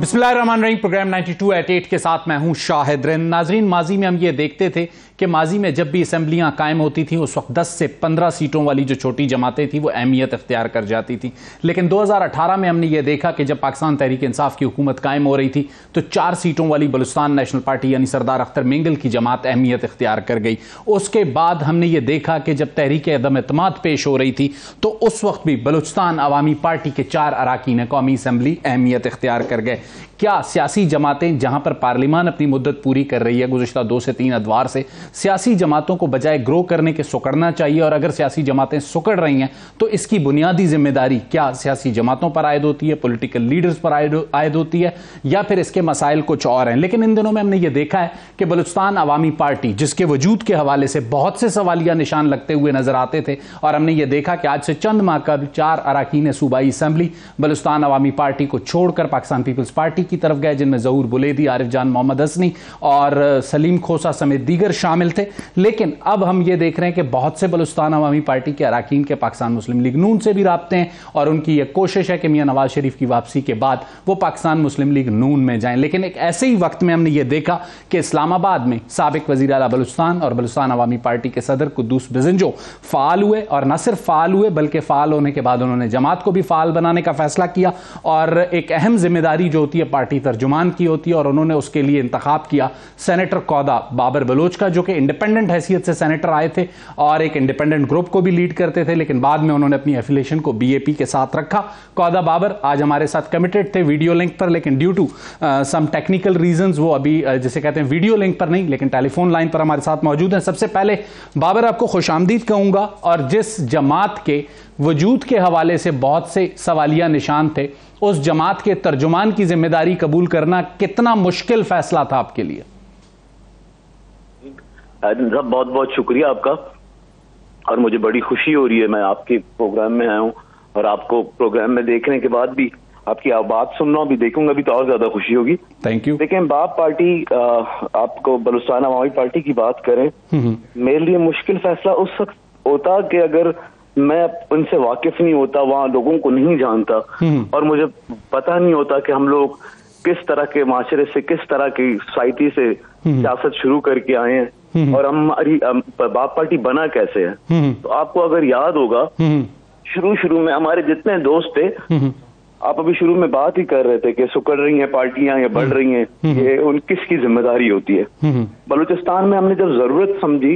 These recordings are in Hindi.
बिस्मिल्लाहिर्रहमानिर्रहीम, प्रोग्राम 92 एट 8 के साथ मैं हूँ शाहिद रिन नाजरीन, माजी में हम ये देखते थे कि माजी में जब भी असम्बलियाँ कायम होती थी, उस वक्त 10 से 15 सीटों वाली जो छोटी जमातें थी, वो अहमियत अख्तियार कर जाती थी। लेकिन 2018 में हमने ये देखा कि जब पाकिस्तान तहरीक इंसाफ की हुकूमत कायम हो रही थी तो चार सीटों वाली बलुस्तान नेशनल पार्टी, यानी सरदार अख्तर मेंगल की जमात अहमियत अख्तियार कर गई। उसके बाद हमने ये देखा कि जब तहरीक अदम अतमाद पेश हो रही थी तो उस वक्त भी बलुस्तान अवामी पार्टी के चार अरकान कौमी असम्बली अहमियत अख्तियार कर गए। क्या सियासी जमातें जहाँ पर पार्लिमान अपनी मुद्दत पूरी कर रही है, गुजशत दो से तीन अदवार से, सियासी जमातों को बजाय ग्रो करने के सुकड़ना चाहिए, और अगर सियासी जमातें सुकड़ रही हैं तो इसकी बुनियादी ज़िम्मेदारी क्या सियासी जमातों पर आयद होती है पोलिटिकल लीडर्स पर आयद होती है, या फिर इसके मसाइल कुछ और हैं? लेकिन इन दिनों में हमने ये देखा है कि बलुस्तान अवामी पार्टी, जिसके वजूद के हवाले से बहुत से सवालिया निशान लगते हुए नज़र आते थे, और हमने ये देखा कि आज से चंद माह कबल चार अरकान सूबाई असम्बली बलुस्तान अवामी पार्टी को छोड़कर पाकिस्तान पीपल्स पार्टी की तरफ़ गए, जिनमें जहूर बुलेदी, आरिफ जान, मोहम्मद हसनी और सलीम खोसा समेत दीगर शामिल थे। लेकिन अब हम ये देख रहे हैं कि बहुत से बलुस्तान अवामी पार्टी के अरकान के पाकिस्तान मुस्लिम लीग नून से भी रबते हैं और उनकी यह कोशिश है कि मियाँ नवाज़ शरीफ की वापसी के बाद वो पाकिस्तान मुस्लिम लीग नून में जाएँ। लेकिन एक ऐसे ही वक्त में हमने ये देखा कि इस्लामाबाद में सबक वजी अला बलुस्तान और बलुस्तान अवामी पार्टी के सदर कुदूस बिजंजो फाल हुए और न सिर्फ़ फाल हुए, बल्कि फाल होने के बाद उन्होंने जमात को भी फाल बनाने का फैसला किया और एक अहम ज़िम्मेदारी जो होती है, पार्टी तर्जुमान की होती है और उन्होंने उसके लिए इंतखब किया। सेनेटर कौदा बाबर बलोच का, जो कि इंडिपेंडेंट हैसियत से सेनेटर आए थे और एक इंडिपेंडेंट ग्रुप को भी लीड करते थे, लेकिन बाद में उन्होंने अपनी एफिलेशन को बीएपी के साथ रखा। कौदा बाबर आज हमारे साथ कमिटेड थे वीडियो लिंक पर, लेकिन due to some technical reasons वो अभी जिसे कहते हैं वीडियो लिंक पर नहीं, लेकिन टेलीफोन लाइन पर हमारे साथ मौजूद हैं। सबसे पहले बाबर आपको खुश आमदीद कहूँगा और जिस जमात के वजूद के हवाले से बहुत से सवालिया निशान थे। उस जमात के तर्जुमान की ज़िम्मेदारी कबूल करना कितना मुश्किल फैसला था आपके लिए? साहब बहुत बहुत शुक्रिया आपका। और मुझे बड़ी खुशी हो रही है मैं आपके प्रोग्राम में आया हूँ और आपको प्रोग्राम में देखने के बाद भी आपकी बात सुन रहा हूँ अभी देखूँगा भी तो और ज़्यादा खुशी होगी। थैंक यू लेकिन बाप पार्टी आ, आपको बलुस्तान अवामी पार्टी की बात करें हम्म। मेरे लिए मुश्किल फैसला उस वक्त होता कि अगर मैं उनसे वाकिफ नहीं होता वहाँ लोगों को नहीं जानता हम्म। और मुझे पता नहीं होता कि हम लोग किस तरह के माशरे से किस तरह की सोसाइटी से सियासत शुरू करके आए हैं हम्म। और हमारी बाप पार्टी बना कैसे है हम्म। तो आपको अगर याद होगा हम्म। शुरू शुरू में हमारे जितने दोस्त थे आप अभी शुरू में बात ही कर रहे थे कि सुकड़ रही हैं पार्टियाँ या बढ़ रही हैं ये उन किसकी ज़िम्मेदारी होती है? बलूचिस्तान में हमने जब ज़रूरत समझी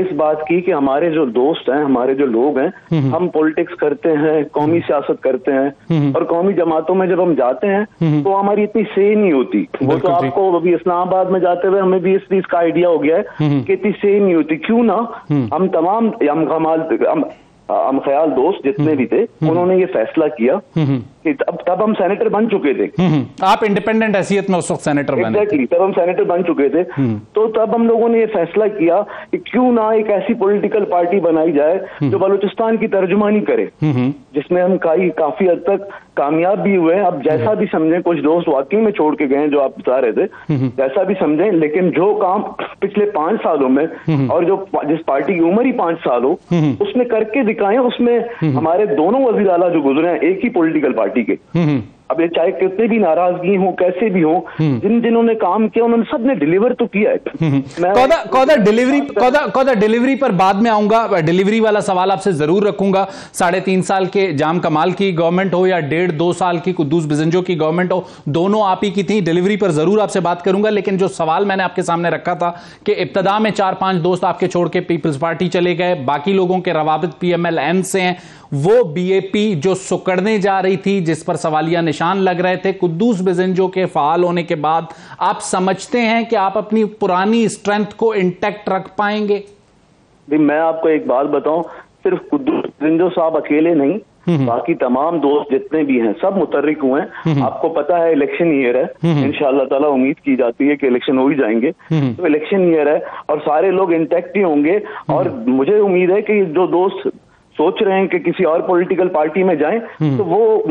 इस बात की कि हमारे जो दोस्त हैं हमारे जो लोग हैं हम पॉलिटिक्स करते हैं कौमी सियासत करते हैं और कौमी जमातों में जब हम जाते हैं तो हमारी इतनी से नहीं होती। वो तो आपको अभी इस्लामाबाद में जाते हुए हमें भी इस चीज़ का आइडिया हो गया है कि इतनी से नहीं होती। क्यों ना हम तमाम हम ख्याल दोस्त जितने भी थे उन्होंने ये फैसला किया तब तब हम सेनेटर बन चुके थे। आप इंडिपेंडेंट हैसियत में उस वक्त सेनेटर बने। Exactly, तब हम सेनेटर बन चुके थे। हम्म। तो तब हम लोगों ने ये फैसला किया कि क्यों ना एक ऐसी पॉलिटिकल पार्टी बनाई जाए हम्म। जो बलूचिस्तान की तर्जुमानी करे। जिसमें हम काई काफ़ी हद तक कामयाब भी हुए अब जैसा भी समझें कुछ दोस्त वाकई में छोड़ के गए जो आप बता रहे थे। जैसा भी समझें लेकिन जो काम पिछले पाँच सालों में और जो जिस पार्टी की उम्र ही पाँच साल हो उसने करके दिखाए उसमें हमारे दोनों वज़ीर आला जो गुजरे हैं एक ही पॉलिटिकल पार्टी पार्टी के। अब ये चाहे कितने भी नाराज़गी हो कैसे भी हो हम्म। जिन जिन्होंने काम किया उन्होंने सबने डिलीवर तो किया है। हम्म। कौदा कौदा डिलीवरी कौदा कौदा डिलीवरी पर बाद में आऊँगा डिलीवरी वाला सवाल आपसे ज़रूर रखूँगा। साढ़े तीन साल के जाम कमाल की गवर्नमेंट हो या डेढ़ दो साल की कुद्दूस बिजंजो की गवर्नमेंट हो दोनों आप ही की थी। डिलीवरी पर ज़रूर आपसे बात करूँगा लेकिन जो सवाल मैंने आपके सामने रखा था कि इब्तदा में चार पाँच दोस्त आपके छोड़ के पीपल्स पार्टी चले गए बाकी लोगों के रवाबित पीएमएल एन से हैं वो बीएपी जो सुकड़ने जा रही थी जिस पर सवालिया निशान लग रहे थे कुद्दूस बेजेंजो के फाल होने के बाद आप समझते हैं कि आप अपनी पुरानी स्ट्रेंथ को इंटैक्ट रख पाएँगे? मैं आपको एक बात बताऊँ सिर्फ़ कुद्दूस बेजेंजो साहब अकेले नहीं हम्म। बाकी तमाम दोस्त जितने भी हैं सब मुतरक हुए हैं। हम्म। आपको पता है इलेक्शन ईयर है। हम्म। इनशाला ताला उम्मीद की जाती है कि इलेक्शन हो ही जाएँगे। तो इलेक्शन ईयर है और सारे लोग इंटैक्ट ही होंगे। और मुझे उम्मीद है कि जो दोस्त सोच रहे हैं कि किसी और पॉलिटिकल पार्टी में जाएँ हम्म। तो वो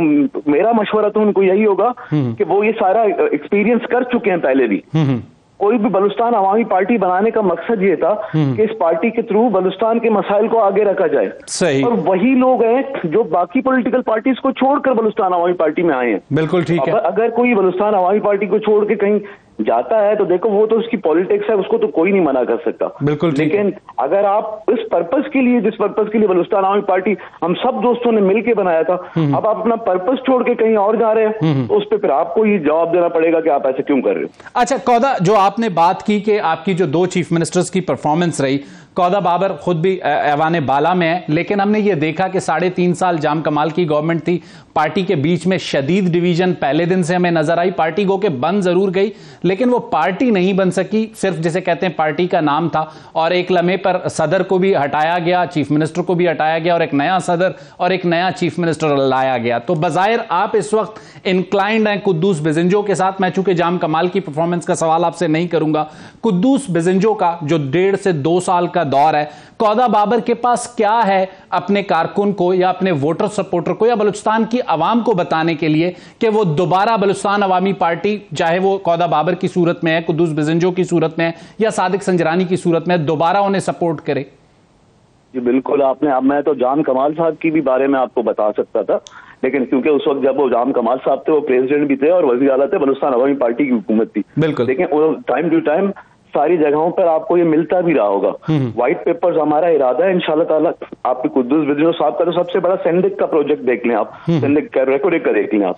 मेरा मशवरा तो उनको यही होगा हम्म। कि वो ये सारा एक्सपीरियंस कर चुके हैं पहले भी हम्म, कोई भी बलुस्तान अवामी पार्टी बनाने का मकसद ये था। कि इस पार्टी के थ्रू बलुस्तान के मसाइल को आगे रखा जाए सही और वही लोग हैं जो बाकी पॉलिटिकल पार्टीज़ को छोड़कर बलुस्तान अवामी पार्टी में आए हैं बिल्कुल ठीक है अगर कोई बलुस्तान अवामी पार्टी को छोड़ के कहीं जाता है तो देखो वो तो उसकी पॉलिटिक्स है उसको तो कोई नहीं मना कर सकता। बिल्कुल लेकिन अगर आप इस पर्पस के लिए जिस पर्पस के लिए बलुस्तान आवामी पार्टी हम सब दोस्तों ने मिलकर बनाया था हम्म। अब आप अपना पर्पस छोड़ के कहीं और जा रहे हैं तो उस पर फिर आपको ये जवाब देना पड़ेगा कि आप ऐसे क्यों कर रहे हो। अच्छा कौदा जो आपने बात की कि आपकी जो दो चीफ मिनिस्टर्स की परफॉर्मेंस रही कौदा बाबर खुद भी ऐवान बाला में है, लेकिन हमने ये देखा कि साढ़े तीन साल जाम कमाल की गवर्नमेंट थी। पार्टी के बीच में शदीद डिवीज़न पहले दिन से हमें नज़र आई। पार्टी गो के बन ज़रूर गई, लेकिन वो पार्टी नहीं बन सकी, सिर्फ़ जिसे कहते हैं पार्टी का नाम था। और एक लम्हे पर सदर को भी हटाया गया, चीफ मिनिस्टर को भी हटाया गया, और एक नया सदर और एक नया चीफ मिनिस्टर लाया गया। तो बाजाहिर आप इस वक्त इंक्लाइंड हैं कुद्दूस बिजिंजो के साथ। मैं चूँकि जाम कमाल की परफॉर्मेंस का सवाल आपसे नहीं करूँगा। कुद्दूस बिजिंजो का जो डेढ़ से दो साल का दौर है। कौदा बाबर के पास क्या है अपने कारकुन को या अपने वोटर सपोर्टर को या बलूचिस्तान की आवाम को बताने के लिए कि वो दोबारा बलूचिस्तान अवामी पार्टी चाहे वो कौदा बाबर की सूरत में है कुद्दूस बिजिंजो की सूरत में है या सादिक संजरानी की सूरत में दोबारा उन्हें सपोर्ट करे? जी बिल्कुल आपने अब मैं तो जान कमाल साहब की भी बारे में आपको बता सकता था लेकिन क्योंकि उस वक्त जब वो जाम कमाल साहब थे वो प्रेसिडेंट भी थे और वजी अला थे बलुस्तान अवामी पार्टी की हुकूमत थी। बिल्कुल। लेकिन टाइम टू टाइम सारी जगहों पर आपको ये मिलता भी रहा होगा। व्हाइट पेपर्स हमारा इरादा है इंशाल्लाह ताला आपके कुद्दूस बिजनो साहब का तो सबसे बड़ा सेंडिक का प्रोजेक्ट देख लें आप। सेंडिक का रेकोर्डिक का देख लें आप।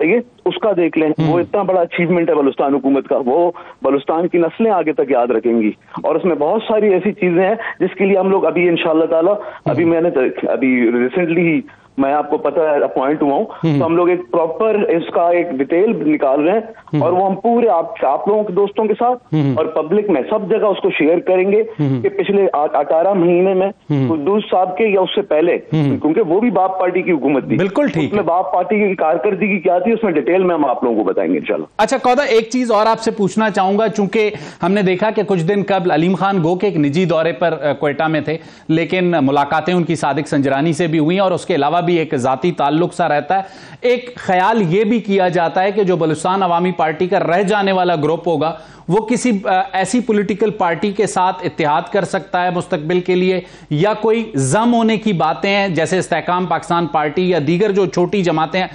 ठीक है? उसका देख लें। वो इतना बड़ा अचीवमेंट है बलुस्तान हुकूमत का। वो बलुस्तान की नस्लें आगे तक याद रखेंगी। और उसमें बहुत सारी ऐसी चीज़ें हैं जिसके लिए हम लोग अभी इंशाल्लाह ताला अभी मैंने अभी रिसेंटली ही मैं आपको पता है अपॉइंट हुआ हूँ। तो हम लोग एक प्रॉपर इसका एक डिटेल निकाल रहे हैं और वो हम पूरे आप आप लोगों के दोस्तों के साथ और पब्लिक में सब जगह उसको शेयर करेंगे कि पिछले अठारह महीने में कुद्दूस साहब के या उससे पहले क्योंकि वो भी बाप पार्टी की हुकूमत थी। बिल्कुल ठीक उसमें बाप पार्टी की कारकर्दगी क्या थी उसमें डिटेल में हम आप लोगों को बताएँगे। इंशाल्लाह अच्छा कौदा एक चीज़ और आपसे पूछना चाहूँगा चूँकि हमने देखा कि कुछ दिन कबल अलीम खान गो के एक निजी दौरे पर क्वेटा में थे लेकिन मुलाकातें उनकी सादिक संजरानी से भी हुई और उसके अलावा भी एक जाति ताल्लुक सा रहता है। एक ख्याल यह भी किया जाता है कि जो बलुस्तान अवामी पार्टी का रह जाने वाला ग्रुप होगा वो किसी ऐसी पॉलिटिकल पार्टी के साथ इत्तेहाद कर सकता है मुस्तकबिल के लिए, या कोई जम होने की बातें हैं, जैसे इस्तेकाम पाकिस्तान पार्टी या दीगर जो छोटी जमातें हैं,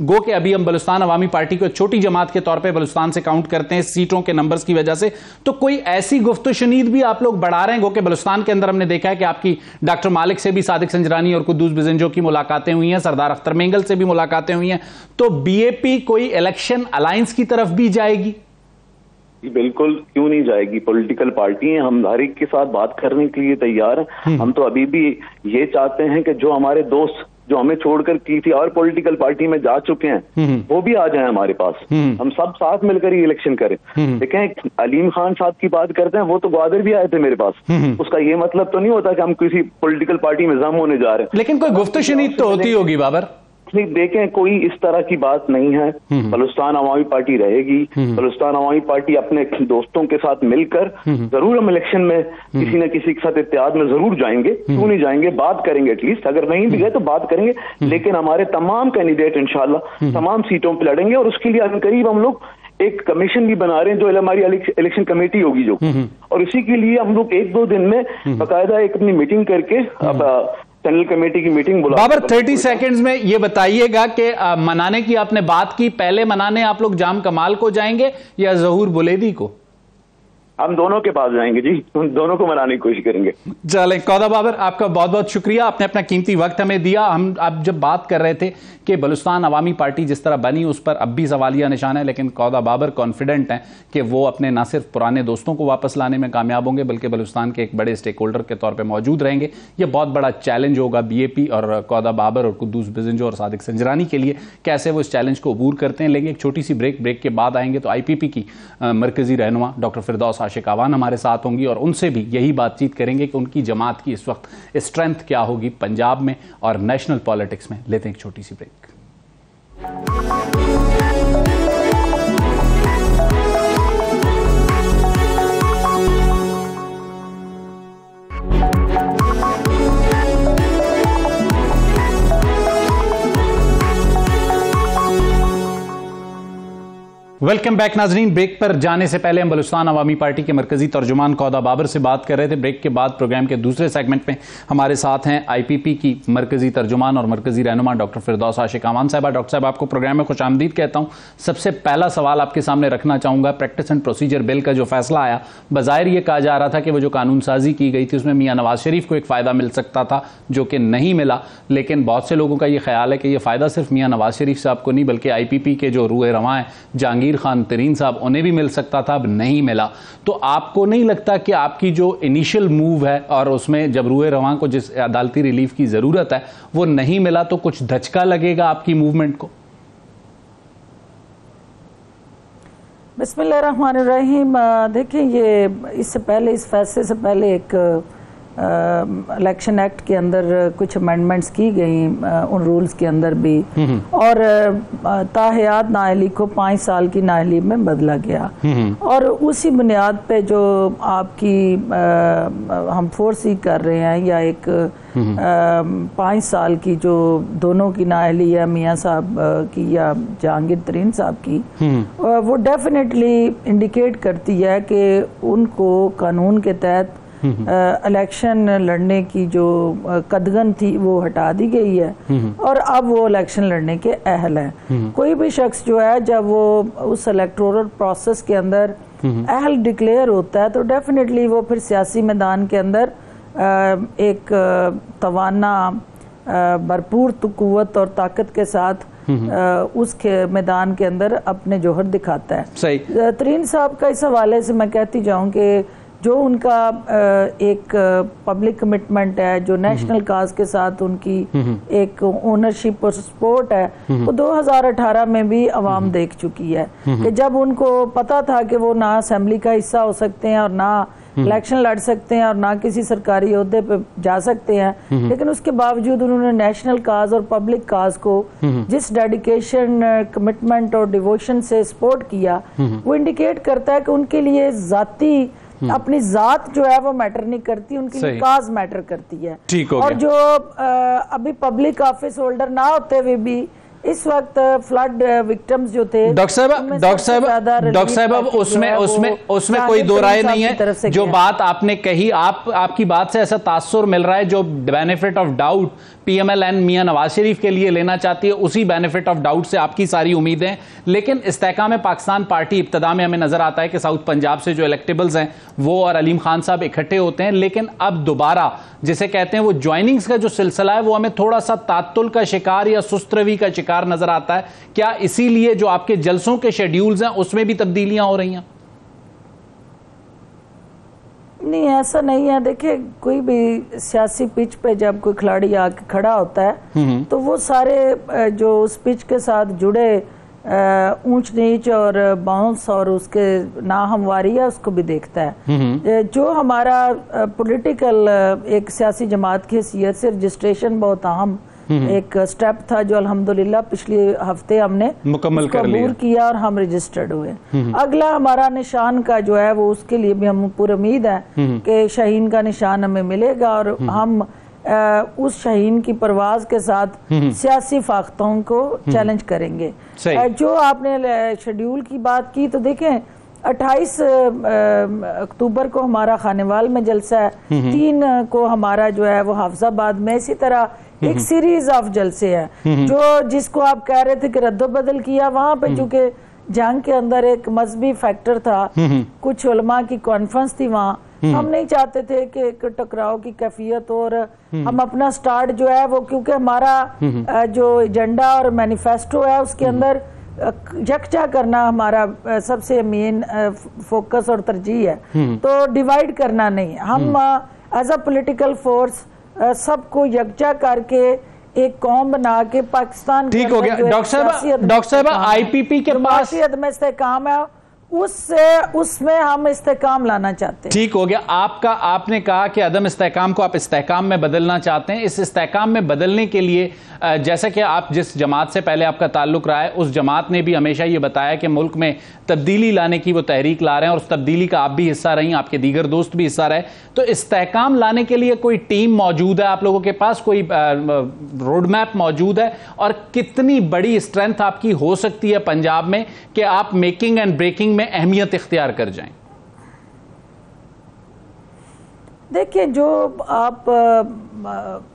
गो के अभी हम बलुस्तान अवामी पार्टी को छोटी जमात के तौर पर बलुस्तान से काउंट करते हैं, सीटों के नंबर्स की वजह से। तो कोई ऐसी गुफ्त शनीद भी आप लोग बढ़ा रहे हैं, गो के बलुस्तान के अंदर हमने देखा है कि आपकी डॉक्टर मालिक से भी सादिक संजरानी और कुद्दूस बिजंजो की मुलाकातें हुई हैं, सरदार अख्तर मेंगल से भी मुलाकातें हुई हैं। तो बीएपी कोई इलेक्शन अलायंस की तरफ़ भी जाएगी? बिल्कुल क्यों नहीं जाएगी? पॉलिटिकल पार्टी है हम हर एक के साथ बात करने के लिए तैयार हैं। हम तो अभी भी ये चाहते हैं कि जो हमारे दोस्त जो हमें छोड़कर की थी और पॉलिटिकल पार्टी में जा चुके हैं वो भी आ जाए हमारे पास। हम सब साथ मिलकर ही इलेक्शन करें। देखें अलीम खान साहब की बात करते हैं वो तो ग्वादर भी आए थे मेरे पास। उसका ये मतलब तो नहीं होता कि हम किसी पॉलिटिकल पार्टी में जम होने जा रहे हैं। लेकिन कोई गुफ्त शनीद तो होती होगी बाबर। नहीं देखें कोई इस तरह की बात नहीं है। बलुस्तान अवामी पार्टी रहेगी। बलुस्तान अवामी पार्टी अपने दोस्तों के साथ मिलकर ज़रूर हम इलेक्शन में किसी न किसी के साथ इत्याद में ज़रूर जाएँगे। क्यों नहीं जाएँगे? बात करेंगे एटलीस्ट अगर नहीं भी गए तो बात करेंगे। लेकिन हमारे तमाम कैंडिडेट इंशाल्लाह तमाम सीटों पर लड़ेंगे और उसके लिए करीब हम लोग एक कमीशन भी बना रहे हैं जो हमारी इलेक्शन कमेटी होगी जो। और इसी के लिए हम लोग एक दो दिन में बाकायदा एक अपनी मीटिंग करके अब जनरल कमेटी की मीटिंग बुला बाबर थर्टी सेकेंड्स में ये बताइएगा कि मनाने की आपने बात की पहले मनाने आप लोग जाम कमाल को जाएँगे या जहूर बुलेदी को? हम दोनों के पास जाएँगे जी उन दोनों को मनाने की कोशिश करेंगे। चले कौदा बाबर आपका बहुत बहुत शुक्रिया आपने अपना कीमती वक्त हमें दिया हम आप जब बात कर रहे थे कि बलुस्तान अवामी पार्टी जिस तरह बनी, उस पर अब भी सवालिया निशान है, लेकिन कौदा बाबर कॉन्फिडेंट हैं कि वो अपने ना सिर्फ़ पुराने दोस्तों को वापस लाने में कामयाब होंगे, बल्कि बलुस्तान के एक बड़े स्टेक होल्डर के तौर पर मौजूद रहेंगे। ये बहुत बड़ा चैलेंज होगा बीएपी और कौदा बाबर और कुद्दूस बिजंजो और सादिक संजरानी के लिए, कैसे वो इस चैलेंज को अबूर करते हैं। लेकिन एक छोटी सी ब्रेक ब्रेक के बाद आएँगे तो आईपीपी की मरकजी रहनुमा, डॉक्टर फिरदौस आशिक आवान हमारे साथ होंगी और उनसे भी यही बातचीत करेंगे कि उनकी जमात की इस वक्त स्ट्रेंथ क्या होगी पंजाब में और नेशनल पॉलिटिक्स में। लेते हैं एक छोटी सी break Thank you. Welcome back नाजरीन। ब्रेक पर जाने से पहले हम बलुस्तान अवामी पार्टी के मरकजी तर्जुमान कौदा बाबर से बात कर रहे थे। ब्रेक के बाद प्रोग्राम के दूसरे सेगमेंट में हमारे साथ हैं आईपीपी की मरकजी तर्जुमान और मरकजी रहनुमा डॉक्टर फिरदौस आशिक अमान साहबा। डॉक्टर साहब, आपको प्रोग्राम में खुश आमदीद कहता हूँ। सबसे पहला सवाल आपके सामने रखना चाहूँगा। प्रैक्टिस एंड प्रोसीजर बिल का जो फैसला आया, बाज़ाहिर ये कहा जा रहा था कि वो जो कानून साजी की गई थी, उसमें मियाँ नवाज़ शरीफ को एक फ़ायदा मिल सकता था, जो कि नहीं मिला। लेकिन बहुत से लोगों का ये ख्याल है कि यह फ़ायदा सिर्फ़ मियाँ नवाज़ शरीफ साहब को नहीं, बल्कि आई के जो रूए रवा हैं खान, तरीन साहब उन्हें भी मिल सकता था, अब नहीं मिला। तो आपको नहीं लगता कि आपकी जो इनिशियल मूव है और उसमें जब रूए रवा को जिस अदालती रिलीफ की ज़रूरत है, वो नहीं मिला तो कुछ धचका लगेगा आपकी मूवमेंट को? बिस्मिल्लाहिर्रहमानिर्रहीम देखिए ये इससे पहले, इस फैसले से पहले एक इलेक्शन एक्ट के अंदर कुछ अमेंडमेंट्स की गई उन रूल्स के अंदर भी। और ताहयात नाहली को पाँच साल की नाहली में बदला गया। और उसी बुनियाद पे जो आपकी आ, हम फोर्स ही कर रहे हैं या एक पाँच साल की जो दोनों की नाहली है मियाँ साहब की या जहांगीर तरीन साहब की वो डेफिनेटली इंडिकेट करती है कि उनको कानून के तहत इलेक्शन लड़ने की जो कदगन थी वो हटा दी गई है। और अब वो इलेक्शन लड़ने के अहल हैं। कोई भी शख्स जो है जब वो उस इलेक्टोरल प्रोसेस के अंदर अहल डिक्लेयर होता है तो डेफिनेटली वो फिर सियासी मैदान के अंदर एक तवाना भरपूर कुत और ताकत के साथ उस मैदान के अंदर अपने जोहर दिखाता है। सही। तरीन साहब का इस हवाले से मैं कहती जाऊँ कि जो उनका एक पब्लिक कमिटमेंट है जो नेशनल काज के साथ उनकी एक ओनरशिप और सपोर्ट है वो 2018 में भी आवाम देख चुकी है कि जब उनको पता था कि वो ना असेंबली का हिस्सा हो सकते हैं और ना इलेक्शन लड़ सकते हैं और ना किसी सरकारी अहदे पे जा सकते हैं लेकिन उसके बावजूद उन्होंने नेशनल काज और पब्लिक काज को जिस डेडिकेशन कमिटमेंट और डिवोशन से सपोर्ट किया वो इंडिकेट करता है कि उनके लिए जाती हम्म। अपनी जात जो है वो मैटर नहीं करती उनकी काज मैटर करती है। ठीक हो और जो आ, अभी पब्लिक ऑफ़िस होल्डर ना होते हुए भी इस वक्त फ्लड विक्टिम्स जो थे डॉक्टर साहब डॉक्टर साहब डॉक्टर साहब अब उसमें उसमें उसमें कोई दो राय नहीं है। जो बात आपने कही आप आपकी बात से ऐसा तासुर मिल रहा है जो बेनिफिट ऑफ़ डाउट पीएमएलएन मियाँ नवाज़ शरीफ के लिए लेना चाहती है, उसी बेनिफिट ऑफ़ डाउट से आपकी सारी उम्मीदें। लेकिन इस्तेका में पाकिस्तान पार्टी इब्तदा में हमें नज़र आता है कि साउथ पंजाब से जो इलेक्टेबल्स हैं, वो और अलीम खान साहब इकट्ठे होते हैं। लेकिन अब दोबारा जिसे कहते हैं वो ज्वाइनिंग्स का जो सिलसिला है, वो हमें थोड़ा सा तातुल का शिकार या सुस्तरवी का शिकार नज़र आता है। क्या इसीलिए जो आपके जलसों के शेड्यूल्स हैं, उसमें भी तब्दीलियाँ हो रही हैं? नहीं ऐसा नहीं है देखिए कोई भी सियासी पिच पे जब कोई खिलाड़ी आके खड़ा होता है हम्म। तो वो सारे जो उस पिच के साथ जुड़े ऊंच नीच और बाउंस और उसके ना हमवारी है उसको भी देखता है हम्म। जो हमारा पॉलिटिकल एक सियासी जमात की हैसियत से रजिस्ट्रेशन बहुत अहम हम्म। एक स्टेप था जो अल्हम्दुलिल्लाह पिछले हफ़्ते हमने मुकम्मल कर लिया। किया और हम रजिस्टर्ड हुए। हम्म। अगला हमारा निशान का जो है वो उसके लिए भी हम पूरी उम्मीद है हम्म। कि शहीन का निशान हमें मिलेगा और हम आ, उस शहीन की परवाज के साथ सियासी फाख्तों को चैलेंज करेंगे। जो आपने शेड्यूल की बात की तो देखें 28 अक्टूबर को हमारा खानेवाल में जलसा है। तीन को हमारा जो है वो हाफजाबाद में। इसी तरह एक सीरीज़ ऑफ़ जलसे है जो जिसको आप कह रहे थे कि रद्दो बदल किया वहाँ पे चूँकि जंग के अंदर एक मजहबी फैक्टर था कुछ उलमा की कॉन्फ्रेंस थी वहाँ। हम नहीं चाहते थे कि एक टकराव की कैफियत और हम अपना स्टार्ट जो है वो क्योंकि हमारा जो एजेंडा और मैनिफेस्टो है उसके अंदर यकजा करना हमारा सबसे मेन फोकस और तरजीह है। तो डिवाइड करना नहीं। हम एज अ पोलिटिकल फोर्स सबको यकजा करके एक कौम बना के पाकिस्तान ठीक हो गया। डॉक्टर साहब डॉक्टर साहब आईपीपी के पास में काम है। उससे, उसमें हम इस्तेकाम लाना चाहते हैं। ठीक हो गया। आपका, आपने कहा कि अदम इस्तेकाम को आप इस्तेकाम में बदलना चाहते हैं। इस इस्तेकाम में बदलने के लिए जैसा कि आप जिस जमात से पहले आपका ताल्लुक रहा है, उस जमात ने भी हमेशा ये बताया कि मुल्क में तब्दीली लाने की वो तहरीक ला रहे हैं और उस तब्दीली का आप भी हिस्सा रही, आपके दीगर दोस्त भी हिस्सा रहे। तो इस्तेकाम लाने के लिए कोई टीम मौजूद है आप लोगों के पास? कोई रोड मैप मौजूद है? और कितनी बड़ी स्ट्रेंथ आपकी हो सकती है पंजाब में कि आप मेकिंग एंड ब्रेकिंग में अहमियत इख्तियार कर जाएँ। देखिए जो आप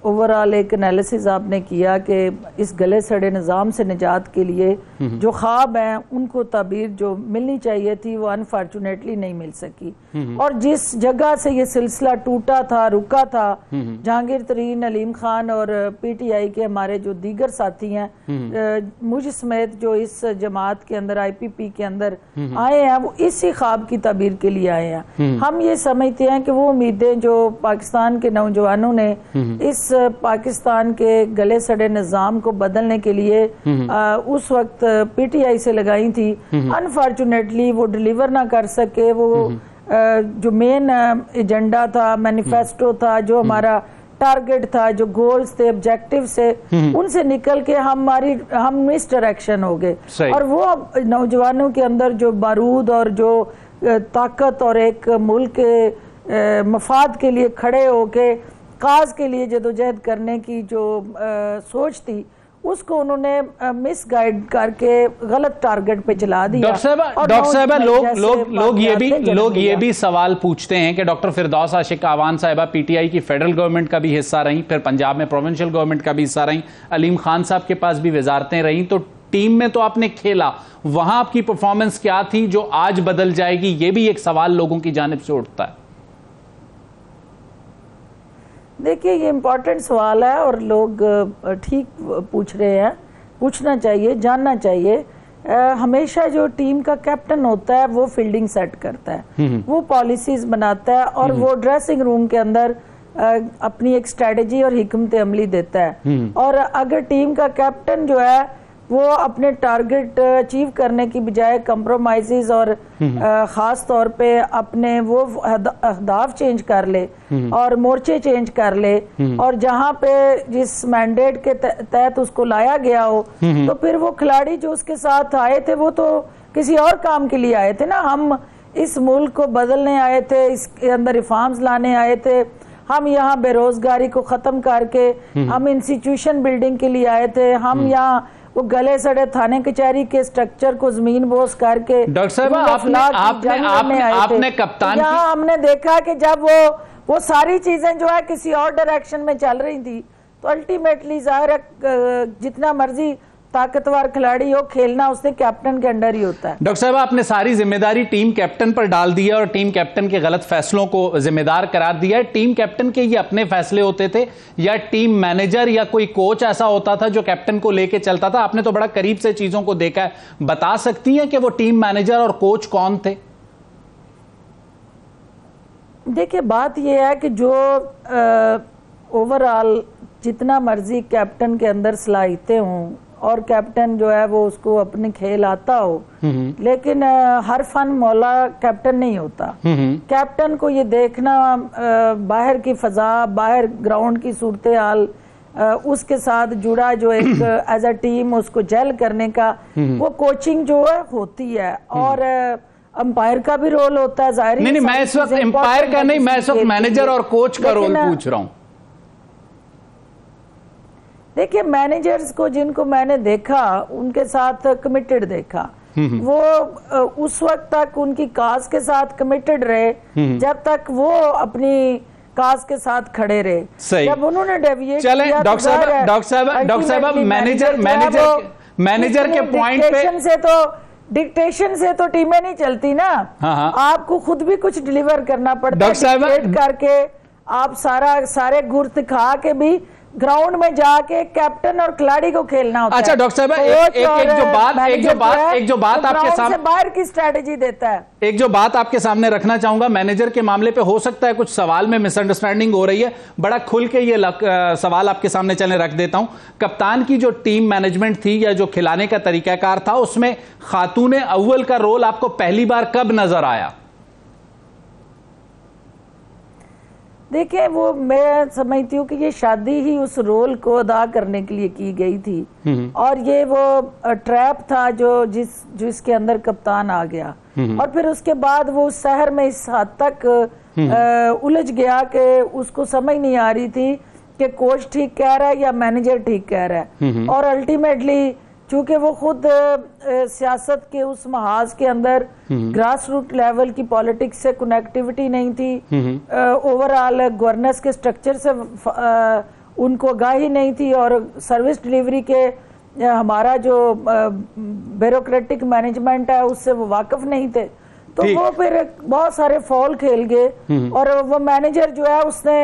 ओवरऑल एक एनालिसिस आपने किया कि इस गले सड़े निज़ाम से निजात के लिए जो ख्वाब हैं उनको तबीर जो मिलनी चाहिए थी वो अनफॉर्चुनेटली नहीं मिल सकी। और जिस जगह से ये सिलसिला टूटा था रुका था जहांगीर तरीन अलीम खान और पीटीआई के हमारे जो दीगर साथी हैं मुझ समेत जो इस जमात के अंदर आईपीपी के अंदर आए हैं वो इसी ख्वाब की तबीर के लिए आए हैं। हम ये समझते हैं कि वो उम्मीदें जो पाकिस्तान के नौजवानों ने इस पाकिस्तान के गले सड़े निज़ाम को बदलने के लिए आ, उस वक्त पीटीआई से लगाई थी। अनफॉर्चुनेटली वो डिलीवर ना कर सके। वो जो मेन एजेंडा था मैनिफेस्टो था जो हमारा टारगेट था जो गोल्स थे ऑब्जेक्टिव से उनसे निकल के हमारी हम मिस डायरेक्शन हो गए। और वो नौजवानों के अंदर जो बारूद और जो ताकत और एक मुल्क के मफाद के लिए खड़े होके काज के लिए जदोजहद करने की जो आ, सोच थी उसको उन्होंने मिस गाइड करके गलत टारगेट पे चला दिया। डॉक्टर साहब डॉक्टर साहब लोग लोग लोग ये भी लोग ये भी सवाल पूछते हैं कि डॉक्टर फिरदौस आशिक आवान साहबा पीटीआई की फेडरल गवर्नमेंट का भी हिस्सा रही फिर पंजाब में प्रोविंशियल गवर्नमेंट का भी हिस्सा रही अलीम खान साहब के पास भी वजारतें रही तो टीम में तो आपने खेला वहाँ आपकी परफॉर्मेंस क्या थी जो आज बदल जाएगी ये भी एक सवाल लोगों की जानब से उठता है। देखिए ये इम्पोर्टेंट सवाल है और लोग ठीक पूछ रहे हैं। पूछना चाहिए जानना चाहिए। आ, हमेशा जो टीम का कैप्टन होता है वो फील्डिंग सेट करता है। हम्म, हम्म। वो पॉलिसीज़ बनाता है और हम्म, वो ड्रेसिंग रूम के अंदर आ, अपनी एक स्ट्रेटजी और हिकमत अमली देता है। और अगर टीम का कैप्टन जो है वो अपने टारगेट अचीव करने की बजाय कंप्रोमाइजेज और ख़ास तौर पे अपने वो अहदाफ चेंज कर ले और मोर्चे चेंज कर ले और जहाँ पे जिस मैंडेट के तहत उसको लाया गया हो तो फिर वो खिलाड़ी जो उसके साथ आए थे वो तो किसी और काम के लिए आए थे ना। हम इस मुल्क को बदलने आए थे इसके अंदर रिफॉर्म्स लाने आए थे। हम यहाँ बेरोजगारी को खत्म करके हम इंस्टीट्यूशन बिल्डिंग के लिए आए थे। हम यहाँ वो गले सड़े थाने कचहरी के स्ट्रक्चर को ज़मीन बोस करके डॉक्टर साहब आपने आपने आपने, आपने कप्तान यहाँ हमने देखा कि जब वो वो सारी चीज़ें जो है किसी और डायरेक्शन में चल रही थी तो अल्टीमेटली ज़ाहिर जितना मर्ज़ी ताकतवर खिलाड़ी हो खेलना उसने कैप्टन के अंडर ही होता है। डॉक्टर साहब आपने सारी ज़िम्मेदारी टीम कैप्टन पर डाल दी है और टीम कैप्टन के गलत फैसलों को जिम्मेदार करार दिया है। टीम कैप्टन के ये अपने फैसले होते थे या टीम मैनेजर या कोई कोच ऐसा होता था जो कैप्टन को लेके चलता था? आपने तो बड़ा करीब से चीज़ों को देखा है। बता सकती है कि वो टीम मैनेजर और कोच कौन थे? देखिए बात यह है कि जो ओवरऑल जितना मर्ज़ी कैप्टन के अंदर सलाहितें हों और कैप्टन जो है वो उसको अपने खेल आता हो। हम्म। लेकिन हर फन मौला कैप्टन नहीं होता। हम्म। कैप्टन को ये देखना बाहर की फजा बाहर ग्राउंड की सूरत हाल उसके साथ जुड़ा जो एक एज अ टीम उसको जेल करने का हम्म। वो कोचिंग जो है होती है। और अंपायर का भी रोल होता है ज़ाहिर नहीं नहीं मैं इस वक्त अंपायर का नहीं मैं इस वक्त मैनेजर और कोच का रोल पूछ रहा हूँ। देखिए मैनेजर्स को जिनको मैंने देखा उनके साथ कमिटेड देखा। हम्म, हम्म। वो उस वक्त तक उनकी काज के साथ कमिटेड रहे। हम्म, जब तक वो अपनी काज के साथ खड़े रहे। सही। जब उन्होंने डेविएट चले डॉक्टर साहब डॉक्टर साहब डॉक्टर साहब मैनेजर मैनेजर मैनेजर के पॉइंट पे से तो डिक्टेशन से तो टीमें नहीं चलती ना। हाँ, हाँ। आपको खुद भी कुछ डिलीवर करना पड़ता है। करके आप सारा सारे गुर्त खा के भी ग्राउंड में जाके कैप्टन और खिलाड़ी को खेलना होता अच्छा, डॉक्टर साहब, एक- एक- एक जो बात- एक जो बात- एक जो बात आपके ग्राउंड साम- से बाहर की स्ट्रेटेजी देता है। एक जो बात आपके सामने रखना चाहूँगा मैनेजर के मामले पे हो सकता है कुछ सवाल में मिसअंडरस्टैंडिंग हो रही है। बड़ा खुल के ये लक, आ, सवाल आपके सामने चले रख देता हूँ। कप्तान की जो टीम मैनेजमेंट थी या जो खिलाने का तरीकाकार था उसमें खातून अव्वल का रोल आपको पहली बार कब नज़र आया? देखिए वो मैं समझती हूँ कि ये शादी ही उस रोल को अदा करने के लिए की गई थी। और ये वो ट्रैप था जो जिस जिसके अंदर कप्तान आ गया। और फिर उसके बाद वो शहर में इस हद तक उलझ गया कि उसको समझ नहीं आ रही थी कि कोच ठीक कह रहा है या मैनेजर ठीक कह रहा है। और अल्टीमेटली चूँकि वो खुद सियासत के उस महाज के अंदर ग्रास रूट लेवल की पॉलिटिक्स से कनेक्टिविटी नहीं थी। ओवरऑल गवर्नेंस के स्ट्रक्चर से अ, उनको आगाही नहीं थी और सर्विस डिलीवरी के हमारा जो ब्यूरोक्रेटिक मैनेजमेंट है उससे वो वाकिफ नहीं थे। तो वो फिर बहुत सारे फॉल खेल गए। और वो मैनेजर जो है उसने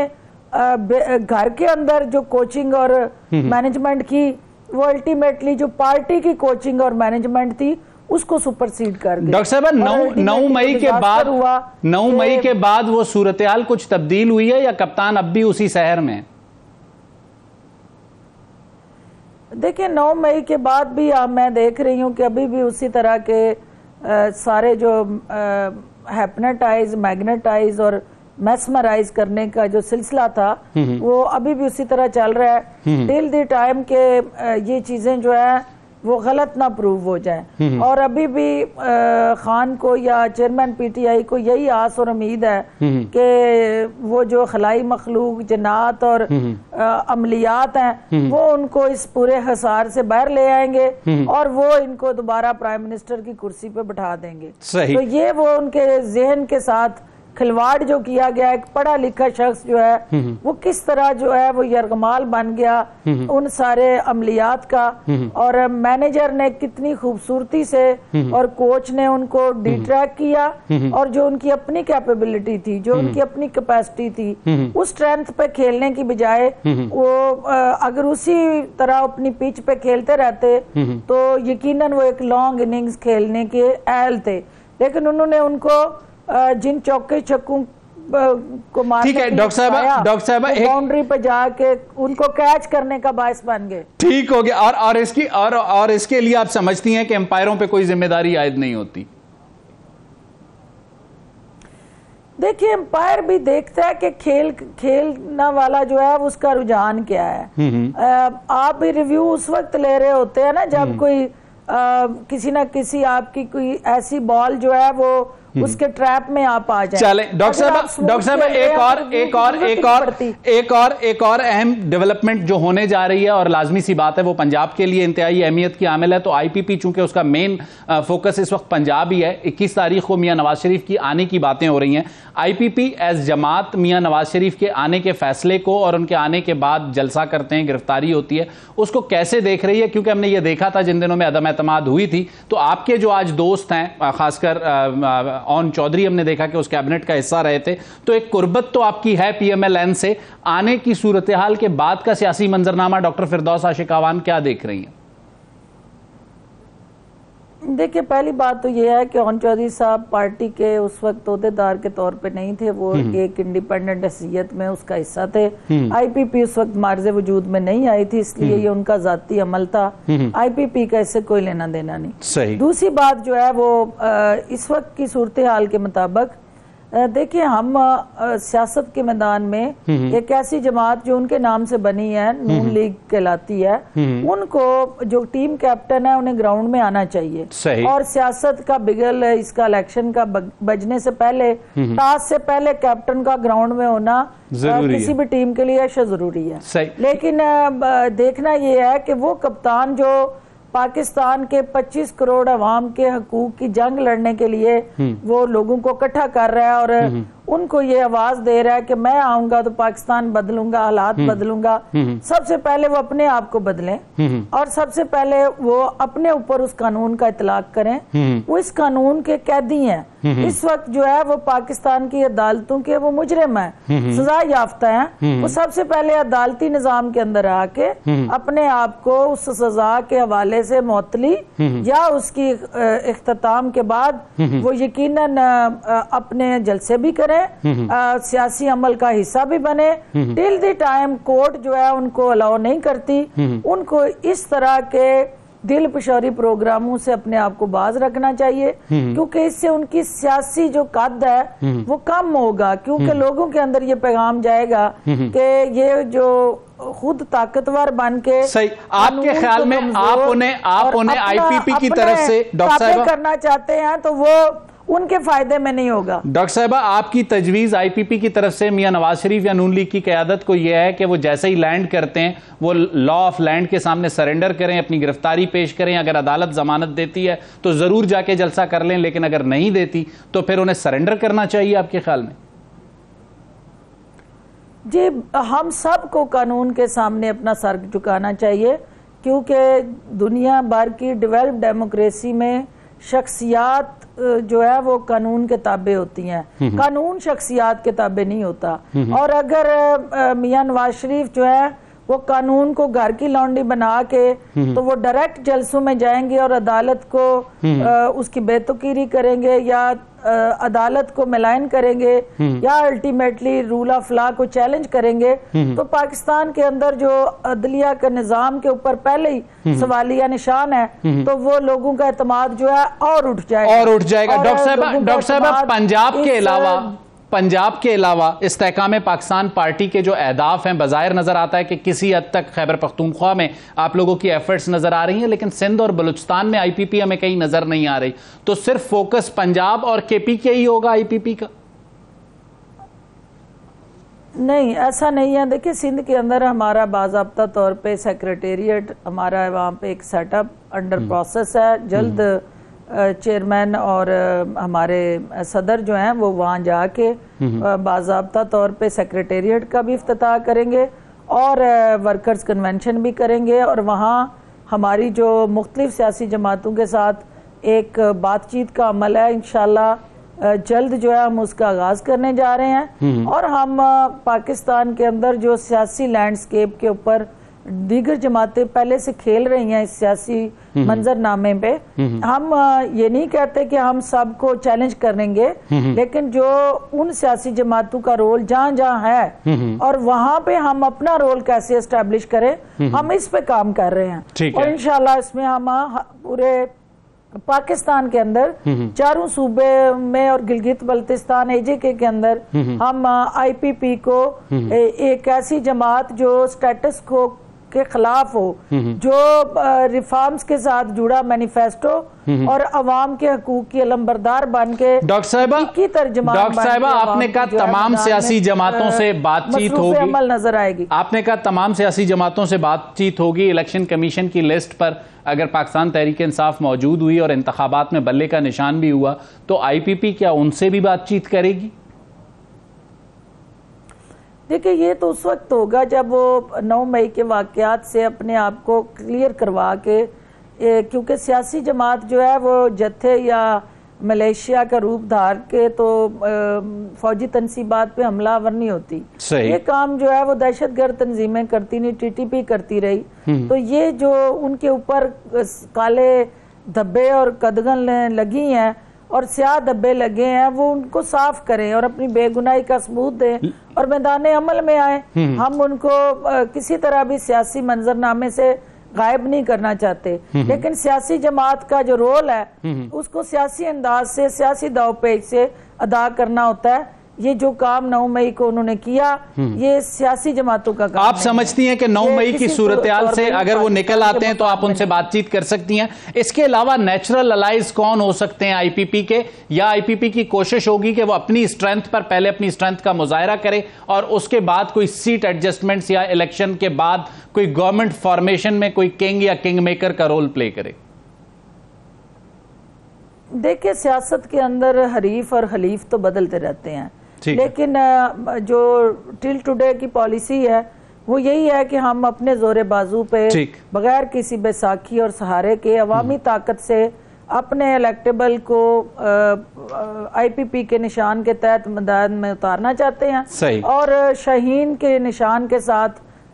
घर के अंदर जो कोचिंग और मैनेजमेंट की वो अल्टीमेटली जो पार्टी की कोचिंग और मैनेजमेंट थी उसको सुपरसीड कर डॉक्टर साहब नौ नौ मई के बाद हुआ नौ मई के बाद वो सूरतयाल कुछ तब्दील हुई है या कप्तान अब भी उसी शहर में? देखिए 9 मई के बाद भी अब मैं देख रही हूँ कि अभी भी उसी तरह के अ, सारे जो हैपनेटाइज मैग्नेटाइज और मैस्मराइज करने का जो सिलसिला था वो अभी भी उसी तरह चल रहा है। टिल द टाइम के ये चीज़ें जो है वो गलत ना प्रूव हो जाए। और अभी भी खान को या चेयरमैन पीटीआई को यही आस और उम्मीद है कि वो जो खलाई मखलूक जनात और अमलियात हैं वो उनको इस पूरे हसार से बाहर ले आएँगे और वो इनको दोबारा प्राइम मिनिस्टर की कुर्सी पे बैठा देंगे। तो ये वो उनके जहन के साथ खिलवाड़ जो किया गया एक पढ़ा लिखा शख्स जो है वो किस तरह जो है वो यरगमाल बन गया उन सारे अमलियात का। और मैनेजर ने कितनी खूबसूरती से और कोच ने उनको डिट्रैक किया और जो उनकी अपनी कैपेबिलिटी थी जो उनकी अपनी कैपेसिटी थी उस स्ट्रेंथ पे खेलने की बजाय वो अगर उसी तरह अपनी पिच पे खेलते रहते तो यकीनन वो एक लॉन्ग इनिंग्स खेलने के अहल थे। लेकिन उन्होंने उनको जिन चौके छक्कों को मारने ठीक है, डॉक्टर साहबा- डॉक्टर साहबा, एक- बाउंड्री पे जाके उनको कैच करने का बायस बन गए। ठीक हो गया। और और इसकी और और इसके लिए आप समझती हैं कि एम्पायरों पे कोई ज़िम्मेदारी आयद नहीं होती। देखिए एम्पायर भी देखता है कि खेल खेलना वाला जो है उसका रुझान क्या है। आप भी रिव्यू उस वक्त ले रहे होते हैं ना जब कोई अ, किसी ना किसी आपकी कोई ऐसी बॉल जो है वो उसके ट्रैप में आप आ जाए। चले। डॉक्टर साहब डॉक्टर साहब एक और एक और एक और एक और एक और अहम डेवलपमेंट जो होने जा रही है और लाजमी सी बात है वो पंजाब के लिए इंतहाई अहमियत की आमिल है। तो आईपीपी चूँकि उसका मेन फोकस इस वक्त पंजाब ही है 21 तारीख को मियाँ नवाज़ शरीफ की आने की बातें हो रही हैं। आईपीपी एज जमात मियाँ नवाज़ शरीफ के आने के फैसले को और उनके आने के बाद जलसा करते हैं गिरफ्तारी होती है उसको कैसे देख रही है? क्योंकि हमने ये देखा था जिन दिनों में अदम एतमाद हुई थी तो आपके जो आज दोस्त हैं खासकर ऑन चौधरी, हमने देखा कि उस कैबिनेट का हिस्सा रहे थे। तो एक कुर्बत तो आपकी है पीएमएलएन से। आने की सूरत हाल के बाद का सियासी मंजरनामा डॉक्टर फिरदौस आशिक आवान क्या देख रही हैं? देखिए पहली बात तो ये है कि ओन चौधरी साहब पार्टी के उस वक्त अहदेदार के तौर पे नहीं थे। वो एक इंडिपेंडेंट हसीयत में उसका हिस्सा थे। आईपीपी उस वक्त मार्ज वजूद में नहीं आई थी इसलिए ये उनका जाती अमल था। आईपीपी का इससे कोई लेना देना नहीं। सही। दूसरी बात जो है वो आ, इस वक्त की सूरत हाल के मुताबिक देखिए हम सियासत के मैदान में एक ऐसी जमात जो उनके नाम से बनी है नून लीग कहलाती है उनको जो टीम कैप्टन है उन्हें ग्राउंड में आना चाहिए। और सियासत का बिगल इसका इलेक्शन का बजने से पहले टास से पहले कैप्टन का ग्राउंड में होना किसी भी टीम के लिए अशा ज़रूरी है। लेकिन देखना ये है कि वो कप्तान जो पाकिस्तान के 25 करोड़ अवाम के हकूक की जंग लड़ने के लिए वो लोगों को इकट्ठा कर रहा है और उनको ये आवाज़ दे रहा है कि मैं आऊँगा तो पाकिस्तान बदलूँगा हालात बदलूँगा। सबसे पहले वो अपने आप को बदलें और सबसे पहले वो अपने ऊपर उस कानून का इतलाक करें। वो इस कानून के कैदी हैं। इस वक्त जो है वो पाकिस्तान की अदालतों के वो मुजरिम है। सजा याफ्ता है। वो सबसे पहले अदालती निज़ाम के अंदर आके अपने आप को उस सजा के हवाले से मोतली या उसकी अख्ताम के बाद वो यकीनन अपने जलसे भी करें सियासी अमल का हिस्सा भी बने। टिल द टाइम कोर्ट जो है उनको अलाउ नहीं करती। उनको इस तरह के दिल पिशोरी प्रोग्रामों से अपने आप को बाज रखना चाहिए। क्योंकि इससे उनकी सियासी जो कद है वो कम होगा। क्योंकि लोगों के अंदर ये पैगाम जाएगा कि ये जो खुद ताकतवर बन के सही। आपके ख्याल में आप उन्हें आप उन्हें आईपीपी की तरफ़ से डॉक्टर करना चाहते हैं तो वो उनके फ़ायदे में नहीं होगा। डॉक्टर साहबा आपकी तजवीज आईपीपी की तरफ़ से मियाँ नवाज़ शरीफ या नून लीग की क्यादत को यह है कि वो जैसे ही लैंड करते हैं वो लॉ ऑफ़ लैंड के सामने सरेंडर करें अपनी गिरफ्तारी पेश करें अगर अदालत जमानत देती है तो ज़रूर जाके जलसा कर लें लेकिन अगर नहीं देती तो फिर उन्हें सरेंडर करना चाहिए आपके ख्याल में? जी हम सबको कानून के सामने अपना सर झुकाना चाहिए क्योंकि दुनिया भर की डेवलप डेमोक्रेसी में शख्सियात जो है वो कानून के ताबे होती हैं हम्म। कानून शख्सियात के ताबे नहीं होता हम्म। और अगर मियाँ नवाज़ शरीफ जो है वो कानून को घर की लौंडी बना के हम्म। तो वो डायरेक्ट जलसों में जाएँगे और अदालत को आ, उसकी बेतुकीरी करेंगे या अदालत को मिलायन करेंगे या अल्टीमेटली रूल ऑफ़ लॉ को चैलेंज करेंगे तो पाकिस्तान के अंदर जो अदलिया के निज़ाम के ऊपर पहले ही सवालिया निशान है तो वो लोगों का एतमाद जो है और उठ जाएगा। और उठ जाएगा। डॉक्टर साहब डॉक्टर साहब पंजाब के अलावा पंजाब के अलावा इस्तेकाम पाकिस्तान पार्टी के जो अहदाफ हैं बाज़ाहिर नज़र आता है कि किसी हद तक खैबर पख्तूनख्वा में आप लोगों की एफर्ट्स नज़र आ रही हैं लेकिन सिंध और बलूचिस्तान में आईपीपी हमें कहीं नज़र नहीं आ रही। तो सिर्फ़ फोकस पंजाब और के पी के ही होगा आईपीपी का? नहीं ऐसा नहीं है। देखिए सिंध के अंदर हमारा बाबा तौर पे सेक्रेटेरिएट हमारा वहाँ पे एक सेटअप अंडर प्रोसेस है। जल्द हम्म। चेयरमैन और हमारे सदर जो हैं वो वहाँ जाके बाबा तौर पे सेक्रेटेरिएट का भी अफ्ताह करेंगे और वर्कर्स कन्वेंशन भी करेंगे और वहाँ हमारी जो मुख्तलिफ़ सियासी जमातों के साथ एक बातचीत का अमल है इन जल्द जो है हम उसका आगाज़ करने जा रहे हैं। और हम पाकिस्तान के अंदर जो सियासी लैंडस्केप के ऊपर दीगर जमातें पहले से खेल रही हैं इस सियासी हम्म। मंजरनामे पे। हम्म। हम ये नहीं कहते कि हम सबको चैलेंज करेंगे हम्म। लेकिन जो उन सियासी जमातों का रोल जहाँ जहाँ है और वहाँ पे हम अपना रोल कैसे एस्टेब्लिश करें हम इस पे काम कर रहे हैं। और इनशाला इसमें हम पूरे पाकिस्तान के अंदर चारों सूबे में और गिलगित बल्तिस्तान एजेके के अंदर हम आईपीपी को एक ऐसी जमात जो स्टेटस को के खिलाफ हो जो रिफॉर्म्स के साथ जुड़ा मैनिफेस्टो और अवाम के हकूक की अलम्बरदार बन के डॉक्टर साहबा की तर्जमा डॉक्टर साहबा आपने कहा तमाम सियासी जमातों से बातचीत होगी। अमल नज़र आएगी। आपने कहा तमाम सियासी जमातों से बातचीत होगी इलेक्शन कमीशन की लिस्ट पर अगर पाकिस्तान तहरीक इंसाफ मौजूद हुई और इंतबात में बल्ले का निशान भी हुआ तो आईपीपी क्या उनसे भी बातचीत करेगी? देखिए ये तो उस वक्त होगा जब वो नौ मई के वाकयात से अपने आप को क्लियर करवा के क्योंकि सियासी जमात जो है वो जत्थे या मलेशिया का रूप धार के तो फौजी तनसीबात पे हमलावर नहीं होती। ये काम जो है वो दहशत गर्द तंजीमें करती नहीं टीटीपी करती रही। हम्म। तो ये जो उनके ऊपर काले धब्बे और कदगन लगी हैं और स्याह धब्बे लगे हैं वो उनको साफ़ करें और अपनी बेगुनाही का सबूत दें और मैदान अमल में आए हम्म। हम उनको किसी तरह भी सियासी मंजरनामे से गायब नहीं करना चाहते हम्म। लेकिन सियासी जमात का जो रोल है हम्म। उसको सियासी अंदाज से सियासी दावपेच से अदा करना होता है ये जो काम नौ मई को उन्होंने किया हम्म। ये सियासी जमातों का काम आप समझती हैं कि नौ मई की सूरत से अगर वो निकल आते हैं तो आप उनसे बातचीत कर सकती हैं। इसके अलावा नेचुरल अलाइज कौन हो सकते हैं आईपीपी के? या आईपीपी की कोशिश होगी कि वो अपनी स्ट्रेंथ पर पहले अपनी स्ट्रेंथ का मुजाहरा करे और उसके बाद कोई सीट एडजस्टमेंट या इलेक्शन के बाद कोई गवर्नमेंट फॉर्मेशन में कोई किंग या किंग मेकर का रोल प्ले करे? देखिए सियासत के अंदर हरीफ और हलीफ तो बदलते रहते हैं। लेकिन जो टिल टुडे की पॉलिसी है वो यही है कि हम अपने जोरे बाजू पे बगैर किसी बैसाखी और सहारे के अवामी हम्म। ताकत से अपने इलेक्टेबल को आईपीपी के निशान के तहत मैदान में उतारना चाहते हैं। और शहीन के निशान के साथ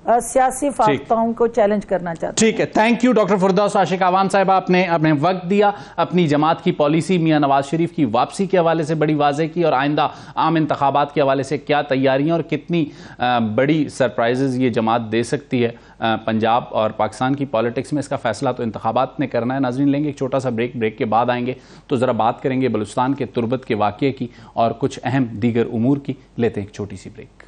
सियासी फाख्ताओं को चैलेंज करना चाहते ठीक है। Thank you doctor Firdous Ashiq Awan साहब आपने अपने वक्त दिया। अपनी जमात की पॉलिसी मियाँ नवाज़ शरीफ की वापसी के हवाले से बड़ी वाजे की और आइंदा आम इंतबात के हवाले से क्या तैयारियाँ और कितनी बड़ी सरप्राइजेज ये जमात दे सकती है पंजाब और पाकिस्तान की पॉलिटिक्स में। इसका फैसला तो इंतबात ने करना है। नाजरीन लेंगे एक छोटा सा ब्रेक ब्रेक के बाद आएँगे। तो ज़रा बात करेंगे बलुस्तान के तुरबत के वाक़े की और कुछ अहम दीगर उमूर की। लेते हैं एक छोटी सी ब्रेक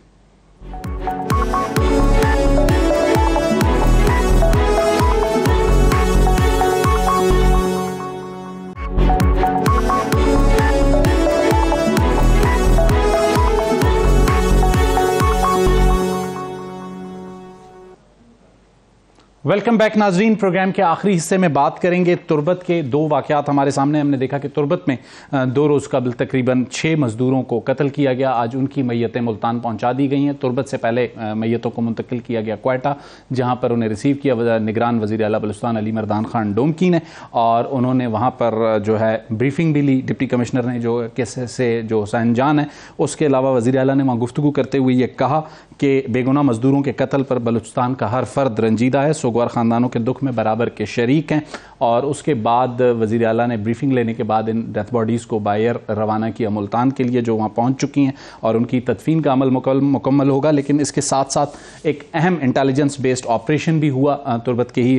वेलकम बैक नाजरीन प्रोग्राम के आखिरी हिस्से में बात करेंगे। तुरबत के दो वाक़ात हमारे सामने। हमने देखा कि तुरबत में दो रोज़ कबल तकरीबन छः मज़दूरों को कत्ल किया गया। आज उनकी मैतें मुल्तान पहुँचा दी गई हैं। तुरबत से पहले मैतों को मुंतकिल किया गया कोयटा जहाँ पर उन्हें रिसीव किया निगरान वजी अला बलुस्तान अली मरदान खान डोमकी ने, और उन्होंने वहाँ पर जो है, ब्रीफिंग भी ली। डिप्टी कमिश्नर ने जो, किस से जो हुसैन जान है, उसके अलावा वजी अला ने वहाँ गुफ्तु करते हुए ये कहा कि बेगुना मजदूरों के कत्ल पर बलुचिस्तान का हर फर्द रंजीदा है। सोगवार ख़ानदानों के दुख में बराबर के शरीक हैं। और उसके बाद वज़ी अला ने ब्रीफिंग लेने के बाद इन डेथ बॉडीज़ को बायर रवाना किया मुल्तान के लिए, जो वहाँ पहुँच चुकी हैं, और उनकी तदफीन का अमल मुकम्मल होगा। लेकिन इसके साथ साथ एक अहम इंटेलिजेंस बेस्ड ऑपरेशन भी हुआ तुरबत के ही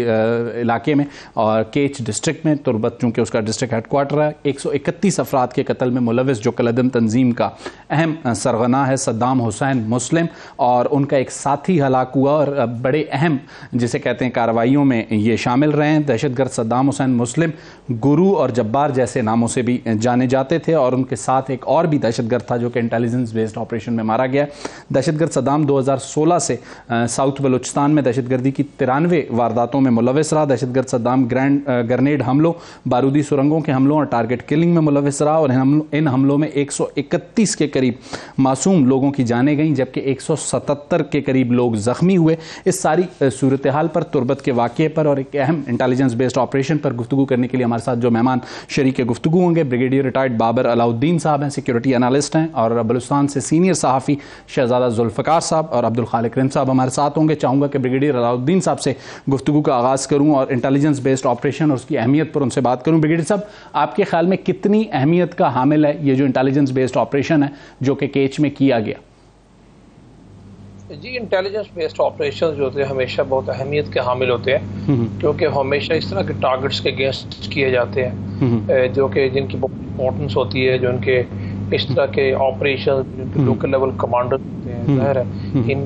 इलाके में, और केच डिस्ट्रिक्ट में, तुरबत चूँकि उसका डिस्ट्रिक्ट हेडकोार्टर है, एक सौ इकतीस अफराद के कत्ल में मुलविस, जो कलदम तंजीम का अहम सरगना है, सद्दाम हुसैन मुस्लिम, और उनका एक साथी हलाक हुआ, और बड़े अहम, जिसे कहते हैं, कार्रवाइयों में ये शामिल रहे हैं। दहशतगर्द सद्दाम हुसैन मुस्लिम गुरु और जब्बार जैसे नामों से भी जाने जाते थे और उनके साथ एक और भी दहशतगर्द था जो कि इंटेलिजेंस बेस्ड ऑपरेशन में मारा गया। दहशतगर्द सद्दाम 2016 से साउथ बलूचिस्तान में दहशतगर्दी की तिरानवे वारदातों में मुलविस रहा। दहशतगर्द सद्दाम ग्रैंड ग्रनेड हमलों, बारूदी सुरंगों के हमलों और टारगेट किलिंग में मुलविस रहा और इन हमलों में एक सौ इकतीस के करीब मासूम लोगों की जाने गई, जबकि एक के करीब लोग जख्मी हुए। इस सारी सूरत हाल पर, तुरबत के वाक़े पर और एक अहम इंटेलिजेंस बेस्ड ऑपरेशन पर गुफ्तु करने के लिए हमारे साथ जो मेहमान शरीक गुफ्तु होंगे, ब्रिगेडियर रिटायर्ड बाबर अलाउद्दीन साहब हैं सिक्योरिटी एनालिस्ट हैं और बलुस्तान से सीनियर सहाफ़ी शहजादा जुल्फ़ार साहब और अब्दुल खालिक रिम साहब हमारे साथ होंगे। चाहूँगा कि ब्रिगेडियर अलाउद्दीन साहब से गुफ्तु का आगाज़ करूँ और इंटेलिजेंस बेस्ड ऑपरेशन और उसकी अहमियत पर उनसे बात करूँ। ब्रिगेडियर साहब, आपके ख्याल में कितनी अहमियत का हामिल है ये जो इंटेलिजेंस बेस्ड ऑपरेशन है, जो कि केच में किया गया? जी इंटेलिजेंस बेस्ड ऑपरेशन जो होते हैं हमेशा बहुत अहमियत के हामिल होते हैं। क्योंकि हमेशा इस तरह के टारगेट्स के अगेंस्ट किए जाते हैं। जो कि जिनकी बहुत इंपॉर्टेंस होती है जो उनके इस तरह के ऑपरेशन लोकल लेवल कमांडर होते हैं ज़ाहिर है इन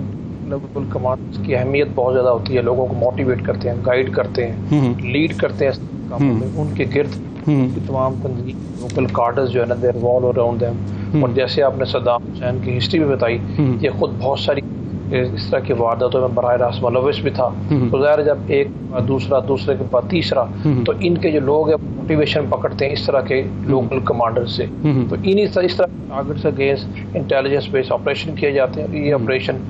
लेवल कमांडर्स की अहमियत बहुत ज़्यादा होती है लोगों को मोटिवेट करते हैं गाइड करते हैं लीड करते हैं उनके गिर्द तमाम लोकल कार्डर्स जो है ना देर वॉल अराउंड देम और जैसे आपने सद्दाम हुसैन की हिस्ट्री भी बताई ये खुद बहुत सारी इस तरह की वारदातों में बर रास्त मुलविस भी था। हम्म। तो ज़ाहिर जब एक दूसरा दूसरे के बाद तीसरा हम्म। तो इनके जो लोग हैं मोटिवेशन पकड़ते हैं इस तरह के लोकल हम्म। कमांडर से। तो इन्हीं इस तरह टारगेट से अगेंस्ट इंटेलिजेंस बेस्ड ऑपरेशन किए जाते हैं। ये ऑपरेशन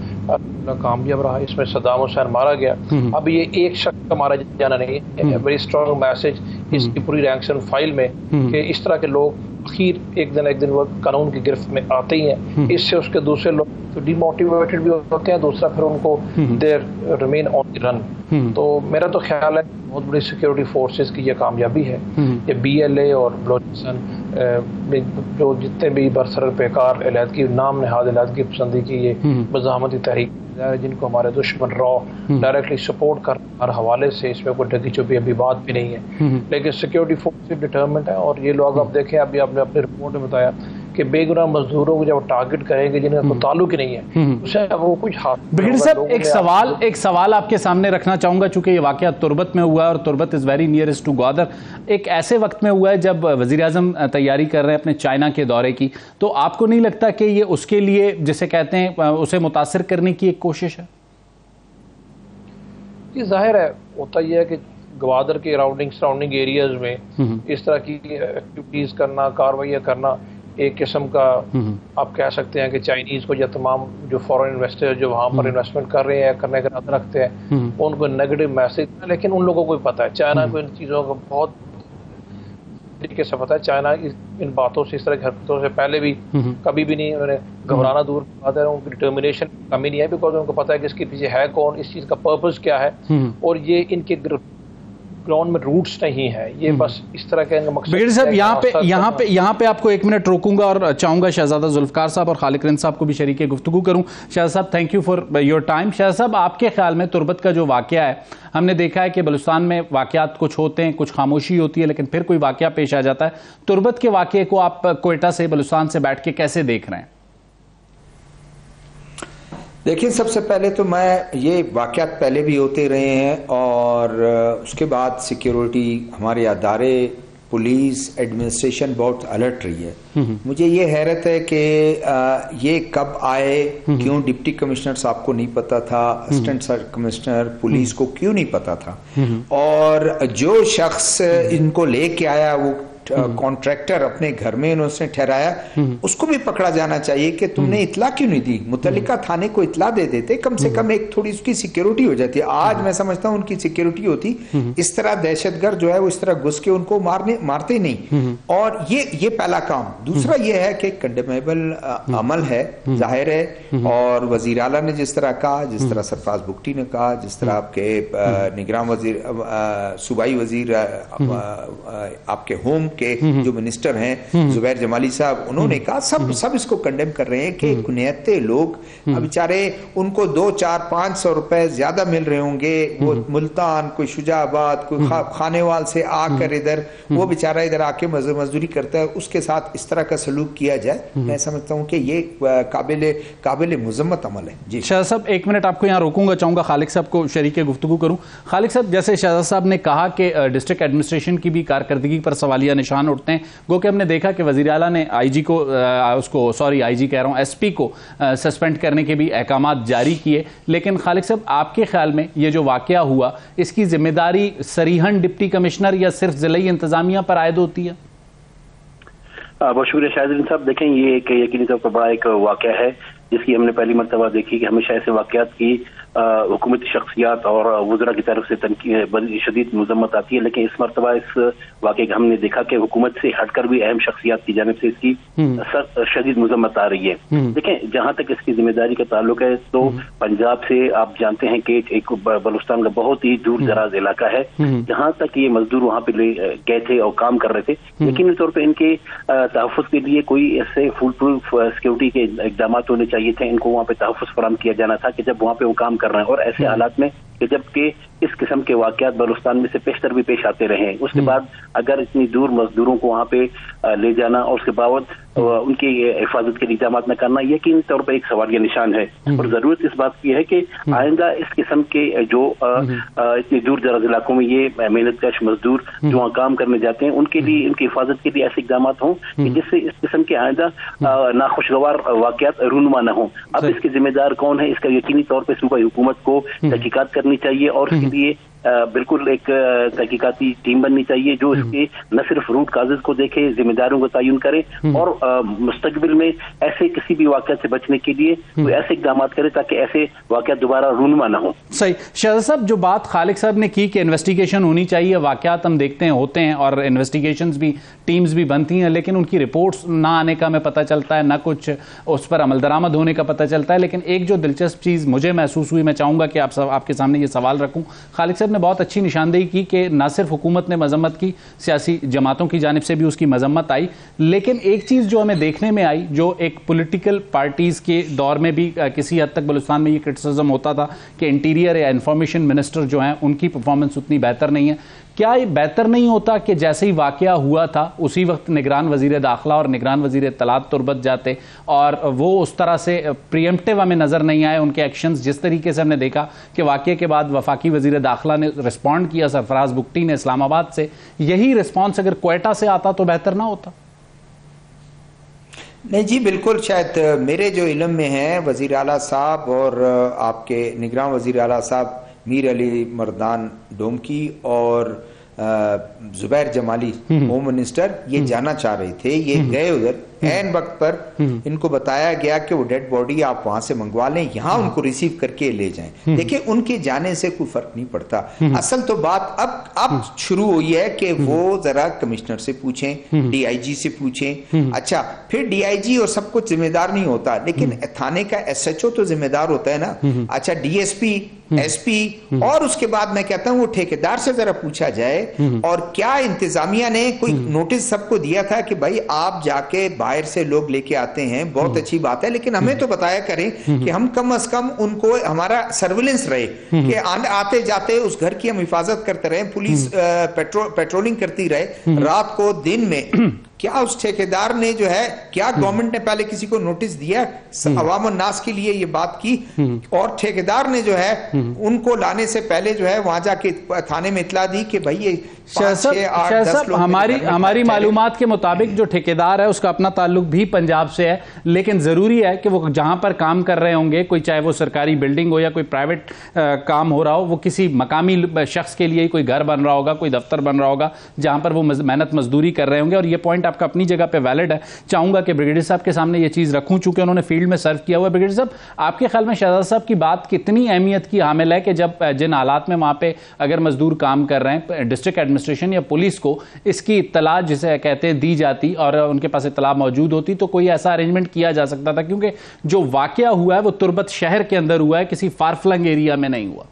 कामयाब रहा। इसमें सदाम हुसैन मारा गया। अब ये एक शख्स का मारा जाना नहीं है। वेरी स्ट्रॉन्ग मैसेज इसकी पूरी रैंक्शन फ़ाइल में कि इस तरह के लोग आखिर एक दिन एक दिन वो कानून की गिरफ्त में आते ही हैं। इससे उसके दूसरे लोग तो डिमोटिवेटेड भी होते हैं दूसरा फिर उनको there remain on the run तो मेरा तो ख्याल है बहुत बड़ी सिक्योरिटी फोर्सेज की यह कामयाबी है। हम्म। ये बी एल ए और बलोचिस्तान जो जितने भी बरसर बेकार की नाम नहाद की पसंदी की ये मजामती हम्म। तहरीक जिनको हमारे दुश्मन रॉ डायरेक्टली सपोर्ट कर हर हवाले से इसमें कोई ढकी चुपी अभी बात भी नहीं है हम्म। लेकिन सिक्योरिटी फोर्स डिटर्मेंट है और ये लोग अब देखें अभी आपने अपनी रिपोर्ट में बताया कि बेगुनाह मजदूरों को जब टारगेट करेंगे जिनका कोई हम्म। ताल्लुक ही नहीं है हम्म। उसे वो कुछ ब्रिगेडियर साहब एक सवाल एक सवाल आपके सामने रखना चाहूँगा चूँकि ये वाकया तुरबत में हुआ है और Turbat is very nearest to Gwadar एक ऐसे वक्त में हुआ है जब वजी अजम तैयारी कर रहे हैं अपने चाइना के दौरे की तो आपको नहीं लगता कि ये उसके लिए जिसे कहते हैं उसे मुतासर करने की एक कोशिश है ये ज़ाहिर है होता यह है कि ग्वादर के अराउंडिंग सराउंडिंग एरियाज़ में हम्म। इस तरह की एक्टिविटीज़ करना कार्रवाइयाँ करना एक किस्म का आप कह सकते हैं कि चाइनीज़ को या तमाम जो फॉरेन इन्वेस्टर जो वहाँ पर इन्वेस्टमेंट कर रहे हैं करने का इरादा रखते हैं उनको नेगेटिव मैसेज लेकिन उन लोगों को भी पता है। चाइना को इन चीज़ों का बहुत तरीके से पता है। चाइना इन बातों से इस तरह की हरकतों से पहले भी कभी भी नहीं उन्होंने घबराना दूर बात है। उनकी डिटर्मिनेशन कमी नहीं है बिकॉज़ उनको पता है कि इसके पीछे है कौन इस चीज़ का पर्पज क्या है। और ये इनके ग्राउंड में रूट्स नहीं है ये हम्म। बस इस तरह के मकसद साहब यहाँ पे यहाँ पे यहाँ पे आपको एक मिनट रोकूँगा और चाहूँगा शहजादा जुल्फकार साहब और खालिक रिंद साहब को भी शरीक गुफ्तु करूँ। शहजाद साहब thank you for your time Shahzad साहब आपके ख्याल में तुरबत का जो वाक़ है हमने देखा है कि बलुस्तान में वाक़ात कुछ होते हैं कुछ खामोशी होती है लेकिन फिर कोई वाक़ पेश आ जाता है। तुरबत के वाक़े को आप कोयटा से बलुस्तान से बैठ के कैसे देख रहे हैं? देखिए सबसे पहले तो मैं ये वाक़ात पहले भी होते रहे हैं और उसके बाद सिक्योरिटी हमारे अदारे पुलिस एडमिनिस्ट्रेशन बहुत अलर्ट रही है हम्म। मुझे ये हैरत है कि ये कब आए हम्म। क्यों डिप्टी कमिश्नर साहब को नहीं पता था असिस्टेंट सर कमिश्नर पुलिस को क्यों नहीं पता था हम्म। और जो शख्स इनको लेके आया वो कॉन्ट्रैक्टर अपने घर में उन्होंने ठहराया उसको भी पकड़ा जाना चाहिए कि तुमने इतला क्यों नहीं दी? मुतलिका थाने को इतला दे देते कम से कम एक थोड़ी उसकी सिक्योरिटी हो जाती है। आज मैं समझता हूँ उनकी सिक्योरिटी होती इस तरह दहशतगर्द जो है वो इस तरह घुस के उनको मारने मारते नहीं। और ये ये पहला काम। दूसरा ये है कि कंडेमेबल अमल है ज़ाहिर है। और वज़ीर आला ने जिस तरह कहा जिस तरह सरफराज बुकटी ने कहा जिस तरह आपके निगरान वज़ीर सूबाई वज़ीर आपके होम के जो मिनिस्टर हैं। जुबैर जमाली साहब उन्होंने। कहा सब सब इसको कंडेम कर रहे हैं कि कुनियते लोग बेचारे उनको दो चार पाँच सौ रुपए ज़्यादा मिल रहे होंगे वो मुल्तान कोई शुजाबाद कोई खा, खानेवाल से आकर इधर वो बेचारा इधर आके मजदूरी करता है उसके साथ इस तरह का सलूक किया जाए। मैं समझता हूँ कि ये काबिल काबिल मुजम्मत अमल है। जी। शाह साहब एक मिनट आपको यहाँ रोकूँगा चाहूँगा खालिक साहब को शरीक गुफ्तु करूँ। खालिक साहब जैसे शहजाद साहब ने कहा कि डिस्ट्रिक्ट एडमिनिस्ट्रेशन की भी कारकर्दगी पर सवालिया निशान उठते हैं। गो कि हमने देखा कि वजी अला ने आईजी को आ, उसको सॉरी आईजी कह रहा हूँ एसपी को सस्पेंड करने के भी अहकाम जारी किए। लेकिन खालिक साहब आपके ख्याल में ये जो वाक़ हुआ इसकी ज़िम्मेदारी सरीहन डिप्टी कमिश्नर या सिर्फ़ ज़िले इंतज़ामिया पर आयद होती है? बहुत शुक्रिया शाहजरीन साहब। देखें ये एक यकीनी तौर पर बड़ा एक वाक़ है जिसकी हमने पहली मरतबा देखी कि हमेशा ऐसे वाक़ात की हुकूमती शख्सियात और वजरा की तरफ़ से तनकी शदीद मजम्मत आती है लेकिन इस मरतबा इस वाक़े का हमने देखा कि हुकूमत से हटकर भी अहम शख्सियात की जानब से इसकी हम्म। शदीद मजम्मत आ रही है। हम्म। देखें जहाँ तक इसकी ज़िम्मेदारी का ताल्लुक है तो हम्म। पंजाब से आप जानते हैं कि एक बलुस्तान का बहुत ही दूर दराज इलाका है। जहाँ तक ये मजदूर वहाँ पे गए थे और काम कर रहे थे। यकीनी तौर पर इनके तहफ़ के लिए कोई ऐसे फुल प्रूफ सिक्योरिटी के इकदाम होने चाहिए थे। इनको वहाँ पे तहफ़ फराम किया जाना था कि जब वहाँ पे वो काम कर रहे हैं और ऐसे हालात में कि जबकि इस किस्म के वाकत बलुस्तान में से पेशतर भी पेश आते रहे। उसके हम्म। बाद अगर इतनी दूर मजदूरों को वहाँ पे ले जाना और उसके बावत हम्म। उनकी हिफाजत के इंतज़ाम न करना यकीन तौर पर एक सवाल यह निशान है। हम्म। और ज़रूरत इस बात की है कि आइंदा इस किस्म के जो इतनी दूर दराज इलाकों में ये मेहनत कश मजदूर जो वहाँ काम करने जाते हैं उनके लिए उनकी हिफाजत के लिए ऐसे इकदाम हों कि जिससे इस किस्म के आइंदा नाखुशगवार वाकत रूनमा न हो। अब इसके जिम्मेदार कौन है? इसका यकीनी तौर पर सूबाई हुकूमत को तहकीकत करनी चाहिए और लिए बिल्कुल एक तहकीकती टीम बननी चाहिए जो हम्म। इसके न सिर्फ़ रूट काजेज को देखे जिम्मेदारों को तयन करे हम्म। और मुस्तबिल में ऐसे किसी भी वाक़ से बचने के लिए हम्म। कोई ऐसे इकदाम करे ताकि ऐसे वाक़ दोबारा रूनमा ना हो सही शहजाद साहब जो बात खालिक साहब ने की कि इन्वेस्टिगेशन होनी चाहिए वाकत हम देखते हैं होते हैं और इन्वेस्टिगेशन भी टीम्स भी बनती हैं लेकिन उनकी रिपोर्ट्स ना आने का हमें पता चलता है ना कुछ उस पर अमल दरामद होने का पता चलता है लेकिन एक जो दिलचस्प चीज़ मुझे महसूस हुई मैं चाहूँगा कि आप सब आपके सामने ये सवाल रखूँ खालिक साहब ने बहुत अच्छी निशानदेही की कि न सिर्फ़ हुकूमत ने मजम्मत की, सियासी जमातों की जानब से भी उसकी मजम्मत आई। लेकिन एक चीज़ जो हमें देखने में आई, जो एक पोलिटिकल पार्टीज़ के दौर में भी किसी हद तक बलुस्तान में ये क्रिटिसिज्म होता था कि इंटीरियर या इंफॉर्मेशन मिनिस्टर जो हैं, उनकी परफॉर्मेंस उतनी बेहतर नहीं है। क्या ये बेहतर नहीं होता कि जैसे ही वाक़ हुआ था, उसी वक्त निगरान वज़ीर दाखिला और निगरान वज़ीर तलात तुरबत जाते और वो उस तरह से प्रियमटिव हमें नज़र नहीं आए, उनके एक्शन जिस तरीके से हमने देखा कि वाक़े के बाद वफाकी वज़ीर दाखिला ने रिस्पॉन्ड किया सरफराज बुकटी ने इस्लामाबाद से, यही रिस्पॉन्स अगर कोयटा से आता तो बेहतर ना होता। नहीं जी, बिल्कुल, शायद मेरे जो इलम में है, वज़ीर अला साहब और आपके निगरान वज़ीर अला साहब, मीर अली मरदान डोमकी और जुबैर जमाली हम्म। होम मिनिस्टर ये हम्म। जाना चाह रहे थे ये हम्म। गए उधर एन वक्त पर इनको बताया गया कि वो डेड बॉडी आप वहाँ से मंगवा लें यहाँ उनको रिसीव करके ले जाएँ। देखिए उनके जाने से कोई फ़र्क नहीं पड़ता। असल तो बात अब अब शुरू हुई है कि वो जरा कमिश्नर से पूछें डीआईजी से पूछें। अच्छा फिर डीआईजी और सब कुछ जिम्मेदार नहीं होता लेकिन थाने का एसएचओ तो जिम्मेदार होता है ना। अच्छा डीएसपी एसपी और उसके बाद मैं कहता हूँ वो ठेकेदार से जरा पूछा जाए और क्या इंतजामिया ने कोई नोटिस सबको दिया था कि भाई आप जाके बाहर से लोग लेके आते हैं बहुत अच्छी बात है लेकिन हमें तो बताया करें कि हम कम अज कम उनको हमारा सर्विलेंस रहे कि आते जाते उस घर की हम हिफाजत करते रहे पुलिस पेट्रो, पेट्रोलिंग करती रहे रात को दिन में। क्या उस ठेकेदार ने जो है क्या गवर्नमेंट ने पहले किसी को नोटिस दिया? अवाम नास के लिए ये बात की। और ठेकेदार ने जो है उनको लाने से पहले जो है वहाँ जाके थाने में इतला दी कि भाई ये हमारी हमारी मालूमात के मुताबिक जो ठेकेदार है उसका अपना ताल्लुक भी पंजाब से है। लेकिन ज़रूरी है कि वो जहाँ पर काम कर रहे होंगे कोई चाहे वो सरकारी बिल्डिंग हो या कोई प्राइवेट काम हो रहा हो वो किसी मकामी शख्स के लिए कोई घर बन रहा होगा कोई दफ्तर बन रहा होगा जहाँ पर वो मेहनत मजदूरी कर रहे होंगे। और ये पॉइंट आपका अपनी जगह पर वैलिड है। चाहूँगा कि ब्रिगेडियर साहब के सामने ये चीज़ रखूँ, चूँकि उन्होंने फ़ील्ड में सर्व किया हुआ ब्रिगेडियर साहब, आपके ख्याल में शहजाद साहब की बात कितनी अहमियत की हामिल है कि जब जिन हालात में वहाँ पर अगर मजदूर काम कर रहे हैं डिस्ट्रिक्ट एडमिनिस्ट्रेशन या पुलिस को, इसकी इतला जिसे कहते हैं, दी जाती और उनके पास इतला मौजूद होती तो कोई ऐसा अरेंजमेंट किया जा सकता था? क्योंकि जो वाक्य हुआ है, वो तुरबत शहर के अंदर हुआ है, किसी फारफलंग एरिया में नहीं हुआ।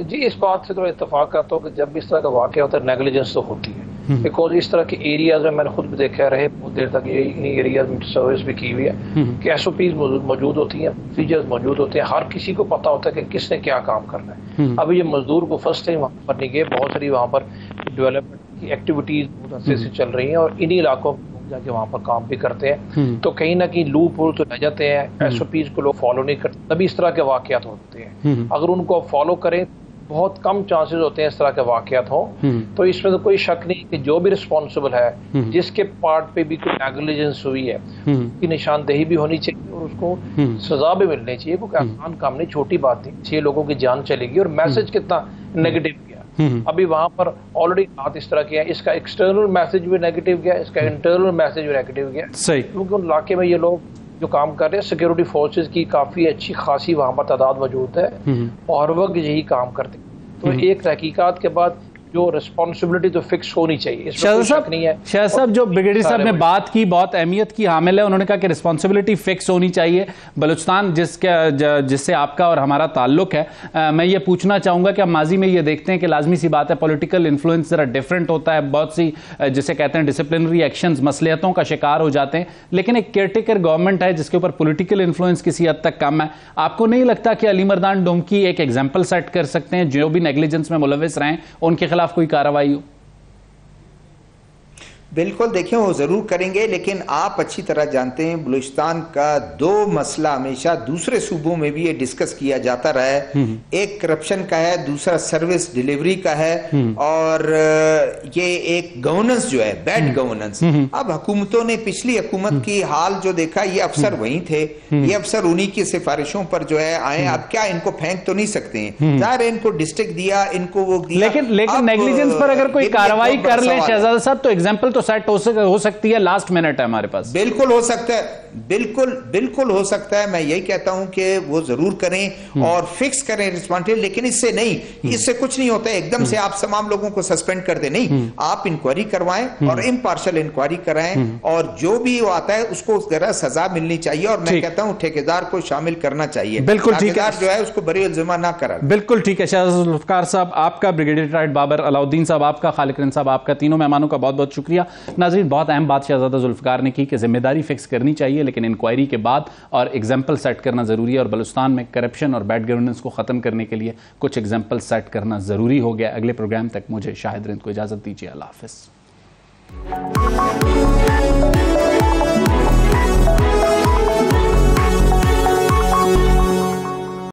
जी इस बात से तो इतफाक करता हूँ कि जब भी इस तरह का वाक्य होता है नेग्लिजेंस तो होती है। बिकॉज़ इस तरह के एरियाज़ में मैंने खुद भी देखा रहे बहुत देर तक ये इन एरियाज़ में सर्विस भी की हुई है कि एस ओ पीज मौजूद होती हैं प्रोसीजर्स मौजूद होते हैं हर किसी को पता होता है कि किसने क्या काम करना है। अभी ये मजदूर को फ़र्स्ट टाइम वहाँ पर नहीं गए बहुत सारी वहाँ पर डेवलपमेंट की एक्टिविटीज़ बहुत अच्छे से चल रही हैं और इन्हीं इलाकों जाके वहाँ पर काम भी करते हैं। तो कहीं ना कहीं लूप होल तो रह जाते हैं एस ओ पीज को लोग फॉलो नहीं करते तभी इस तरह के वाकत होते हैं। अगर उनको फॉलो करें बहुत कम चांसेस होते हैं इस तरह के वाकत हो। हम्म। तो इसमें तो कोई शक नहीं कि जो भी रिस्पॉन्सिबल है हम्म। जिसके पार्ट पे भी कोई नेग्लिजेंस हुई है हम्म। की निशानदेही भी होनी चाहिए और उसको सजा भी मिलनी चाहिए क्योंकि आसान काम नहीं छोटी बात नहीं। छह लोगों की जान चलेगी और मैसेज कितना नेगेटिव गया। अभी वहाँ पर ऑलरेडी बात इस तरह की है। इसका एक्सटर्नल मैसेज भी नेगेटिव गया इसका इंटरनल मैसेज भी नेगेटिव गया। सही। क्योंकि उन इलाके में ये लोग जो काम कर रहे हैं सिक्योरिटी फोर्सेज की काफ़ी अच्छी खासी वहाँ पर तादाद मौजूद है हम्म। और वक्त यही काम करते तो हम्म। एक तहकीकत के बाद जो रिस्पॉन्सिबिलिटी तो फिक्स होनी चाहिए शाह नहीं है। शाह साहब जो ब्रिगेडियर साहब ने बात की बहुत अहमियत की हामिल है उन्होंने कहा कि रिस्पॉन्सिबिलिटी फिक्स होनी चाहिए। बलूचिस्तान जिसके जिससे आपका और हमारा ताल्लुक है आ, मैं ये पूछना चाहूँगा कि हम माजी में ये देखते हैं कि लाजमी सी बात है पॉलिटिकल इन्फ्लुएंस जरा डिफरेंट होता है बहुत सी जिसे कहते हैं डिसिप्लिनरी एक्शन मसलियतों का शिकार हो जाते हैं। लेकिन एक केयरटेकर गवर्नमेंट है जिसके ऊपर पोलिटिकल इन्फ्लुएंस किसी हद तक कम है। आपको नहीं लगता कि अली मरदान डोमकी एक एग्ज़ाम्पल सेट कर सकते हैं जो भी नेग्लिजेंस में मुलविस रहे उनके खिलाफ कोई कार्रवाई हो। बिल्कुल देखिए वो ज़रूर करेंगे लेकिन आप अच्छी तरह जानते हैं बलूचिस्तान का दो मसला हमेशा दूसरे सूबों में भी ये डिस्कस किया जाता रहा है। हम्म। एक करप्शन का है दूसरा सर्विस डिलीवरी का है हम्म। और ये एक गवर्नेंस जो है बैड गवर्नेंस हम्म। अब हुकूमतों ने पिछली हुकूमत की हाल जो देखा ये अफसर वही थे। ये अफसर उन्हीं की सिफारिशों पर जो है आए अब क्या इनको फेंक तो नहीं सकते हैं? ज़ाहिर इनको डिस्ट्रिक्ट दिया इनको वो दिया। लेकिन लेकिन नेग्लिजेंस पर अगर कोई कार्रवाई कर ले शहजादा साहब तो एग्ज़ाम्पल तो सेट हो, हो सकती है लास्ट मिनट है हमारे पास। बिल्कुल हो सकता है बिल्कुल बिल्कुल हो सकता है। मैं यही कहता हूँ कि वो ज़रूर करें हम्म। और फिक्स करें रिस्पॉन्सिबिलिटी लेकिन इससे नहीं हम्म। इससे कुछ नहीं होता एकदम से हम्म। आप तमाम लोगों को सस्पेंड कर दे। नहीं आप इंक्वायरी करवाएँ और इम्पार्शल इंक्वायरी कराएँ और जो भी वो आता है उसको उस तरह सजा मिलनी चाहिए और मैं कहता हूँ ठेकेदार को शामिल करना चाहिए। बिल्कुल ठेकेदार जो है उसको बरी जिम्मा ना करा बिल्कुल ठीक है। शाहजुल्फकार साहब आपका ब्रिगेडियर बाबर अलाउद्दीन साहब आपका खालिकरन साहब आपका तीनों मेहमानों का बहुत बहुत शुक्रिया। नाजरीन बहुत अहम बात शहजादा जुल्फकार ने की कि ज़िम्मेदारी फिक्स करनी चाहिए, लेकिन इंक्वायरी के बाद और एग्ज़ाम्पल सेट करना ज़रूरी है और बलुस्तान में करप्शन और बैड गवर्नेंस को ख़त्म करने के लिए कुछ एग्ज़ाम्पल सेट करना ज़रूरी हो गया। अगले प्रोग्राम तक मुझे शाहिद रिंद को इजाज़त दीजिए। अल्लाह हाफिज़।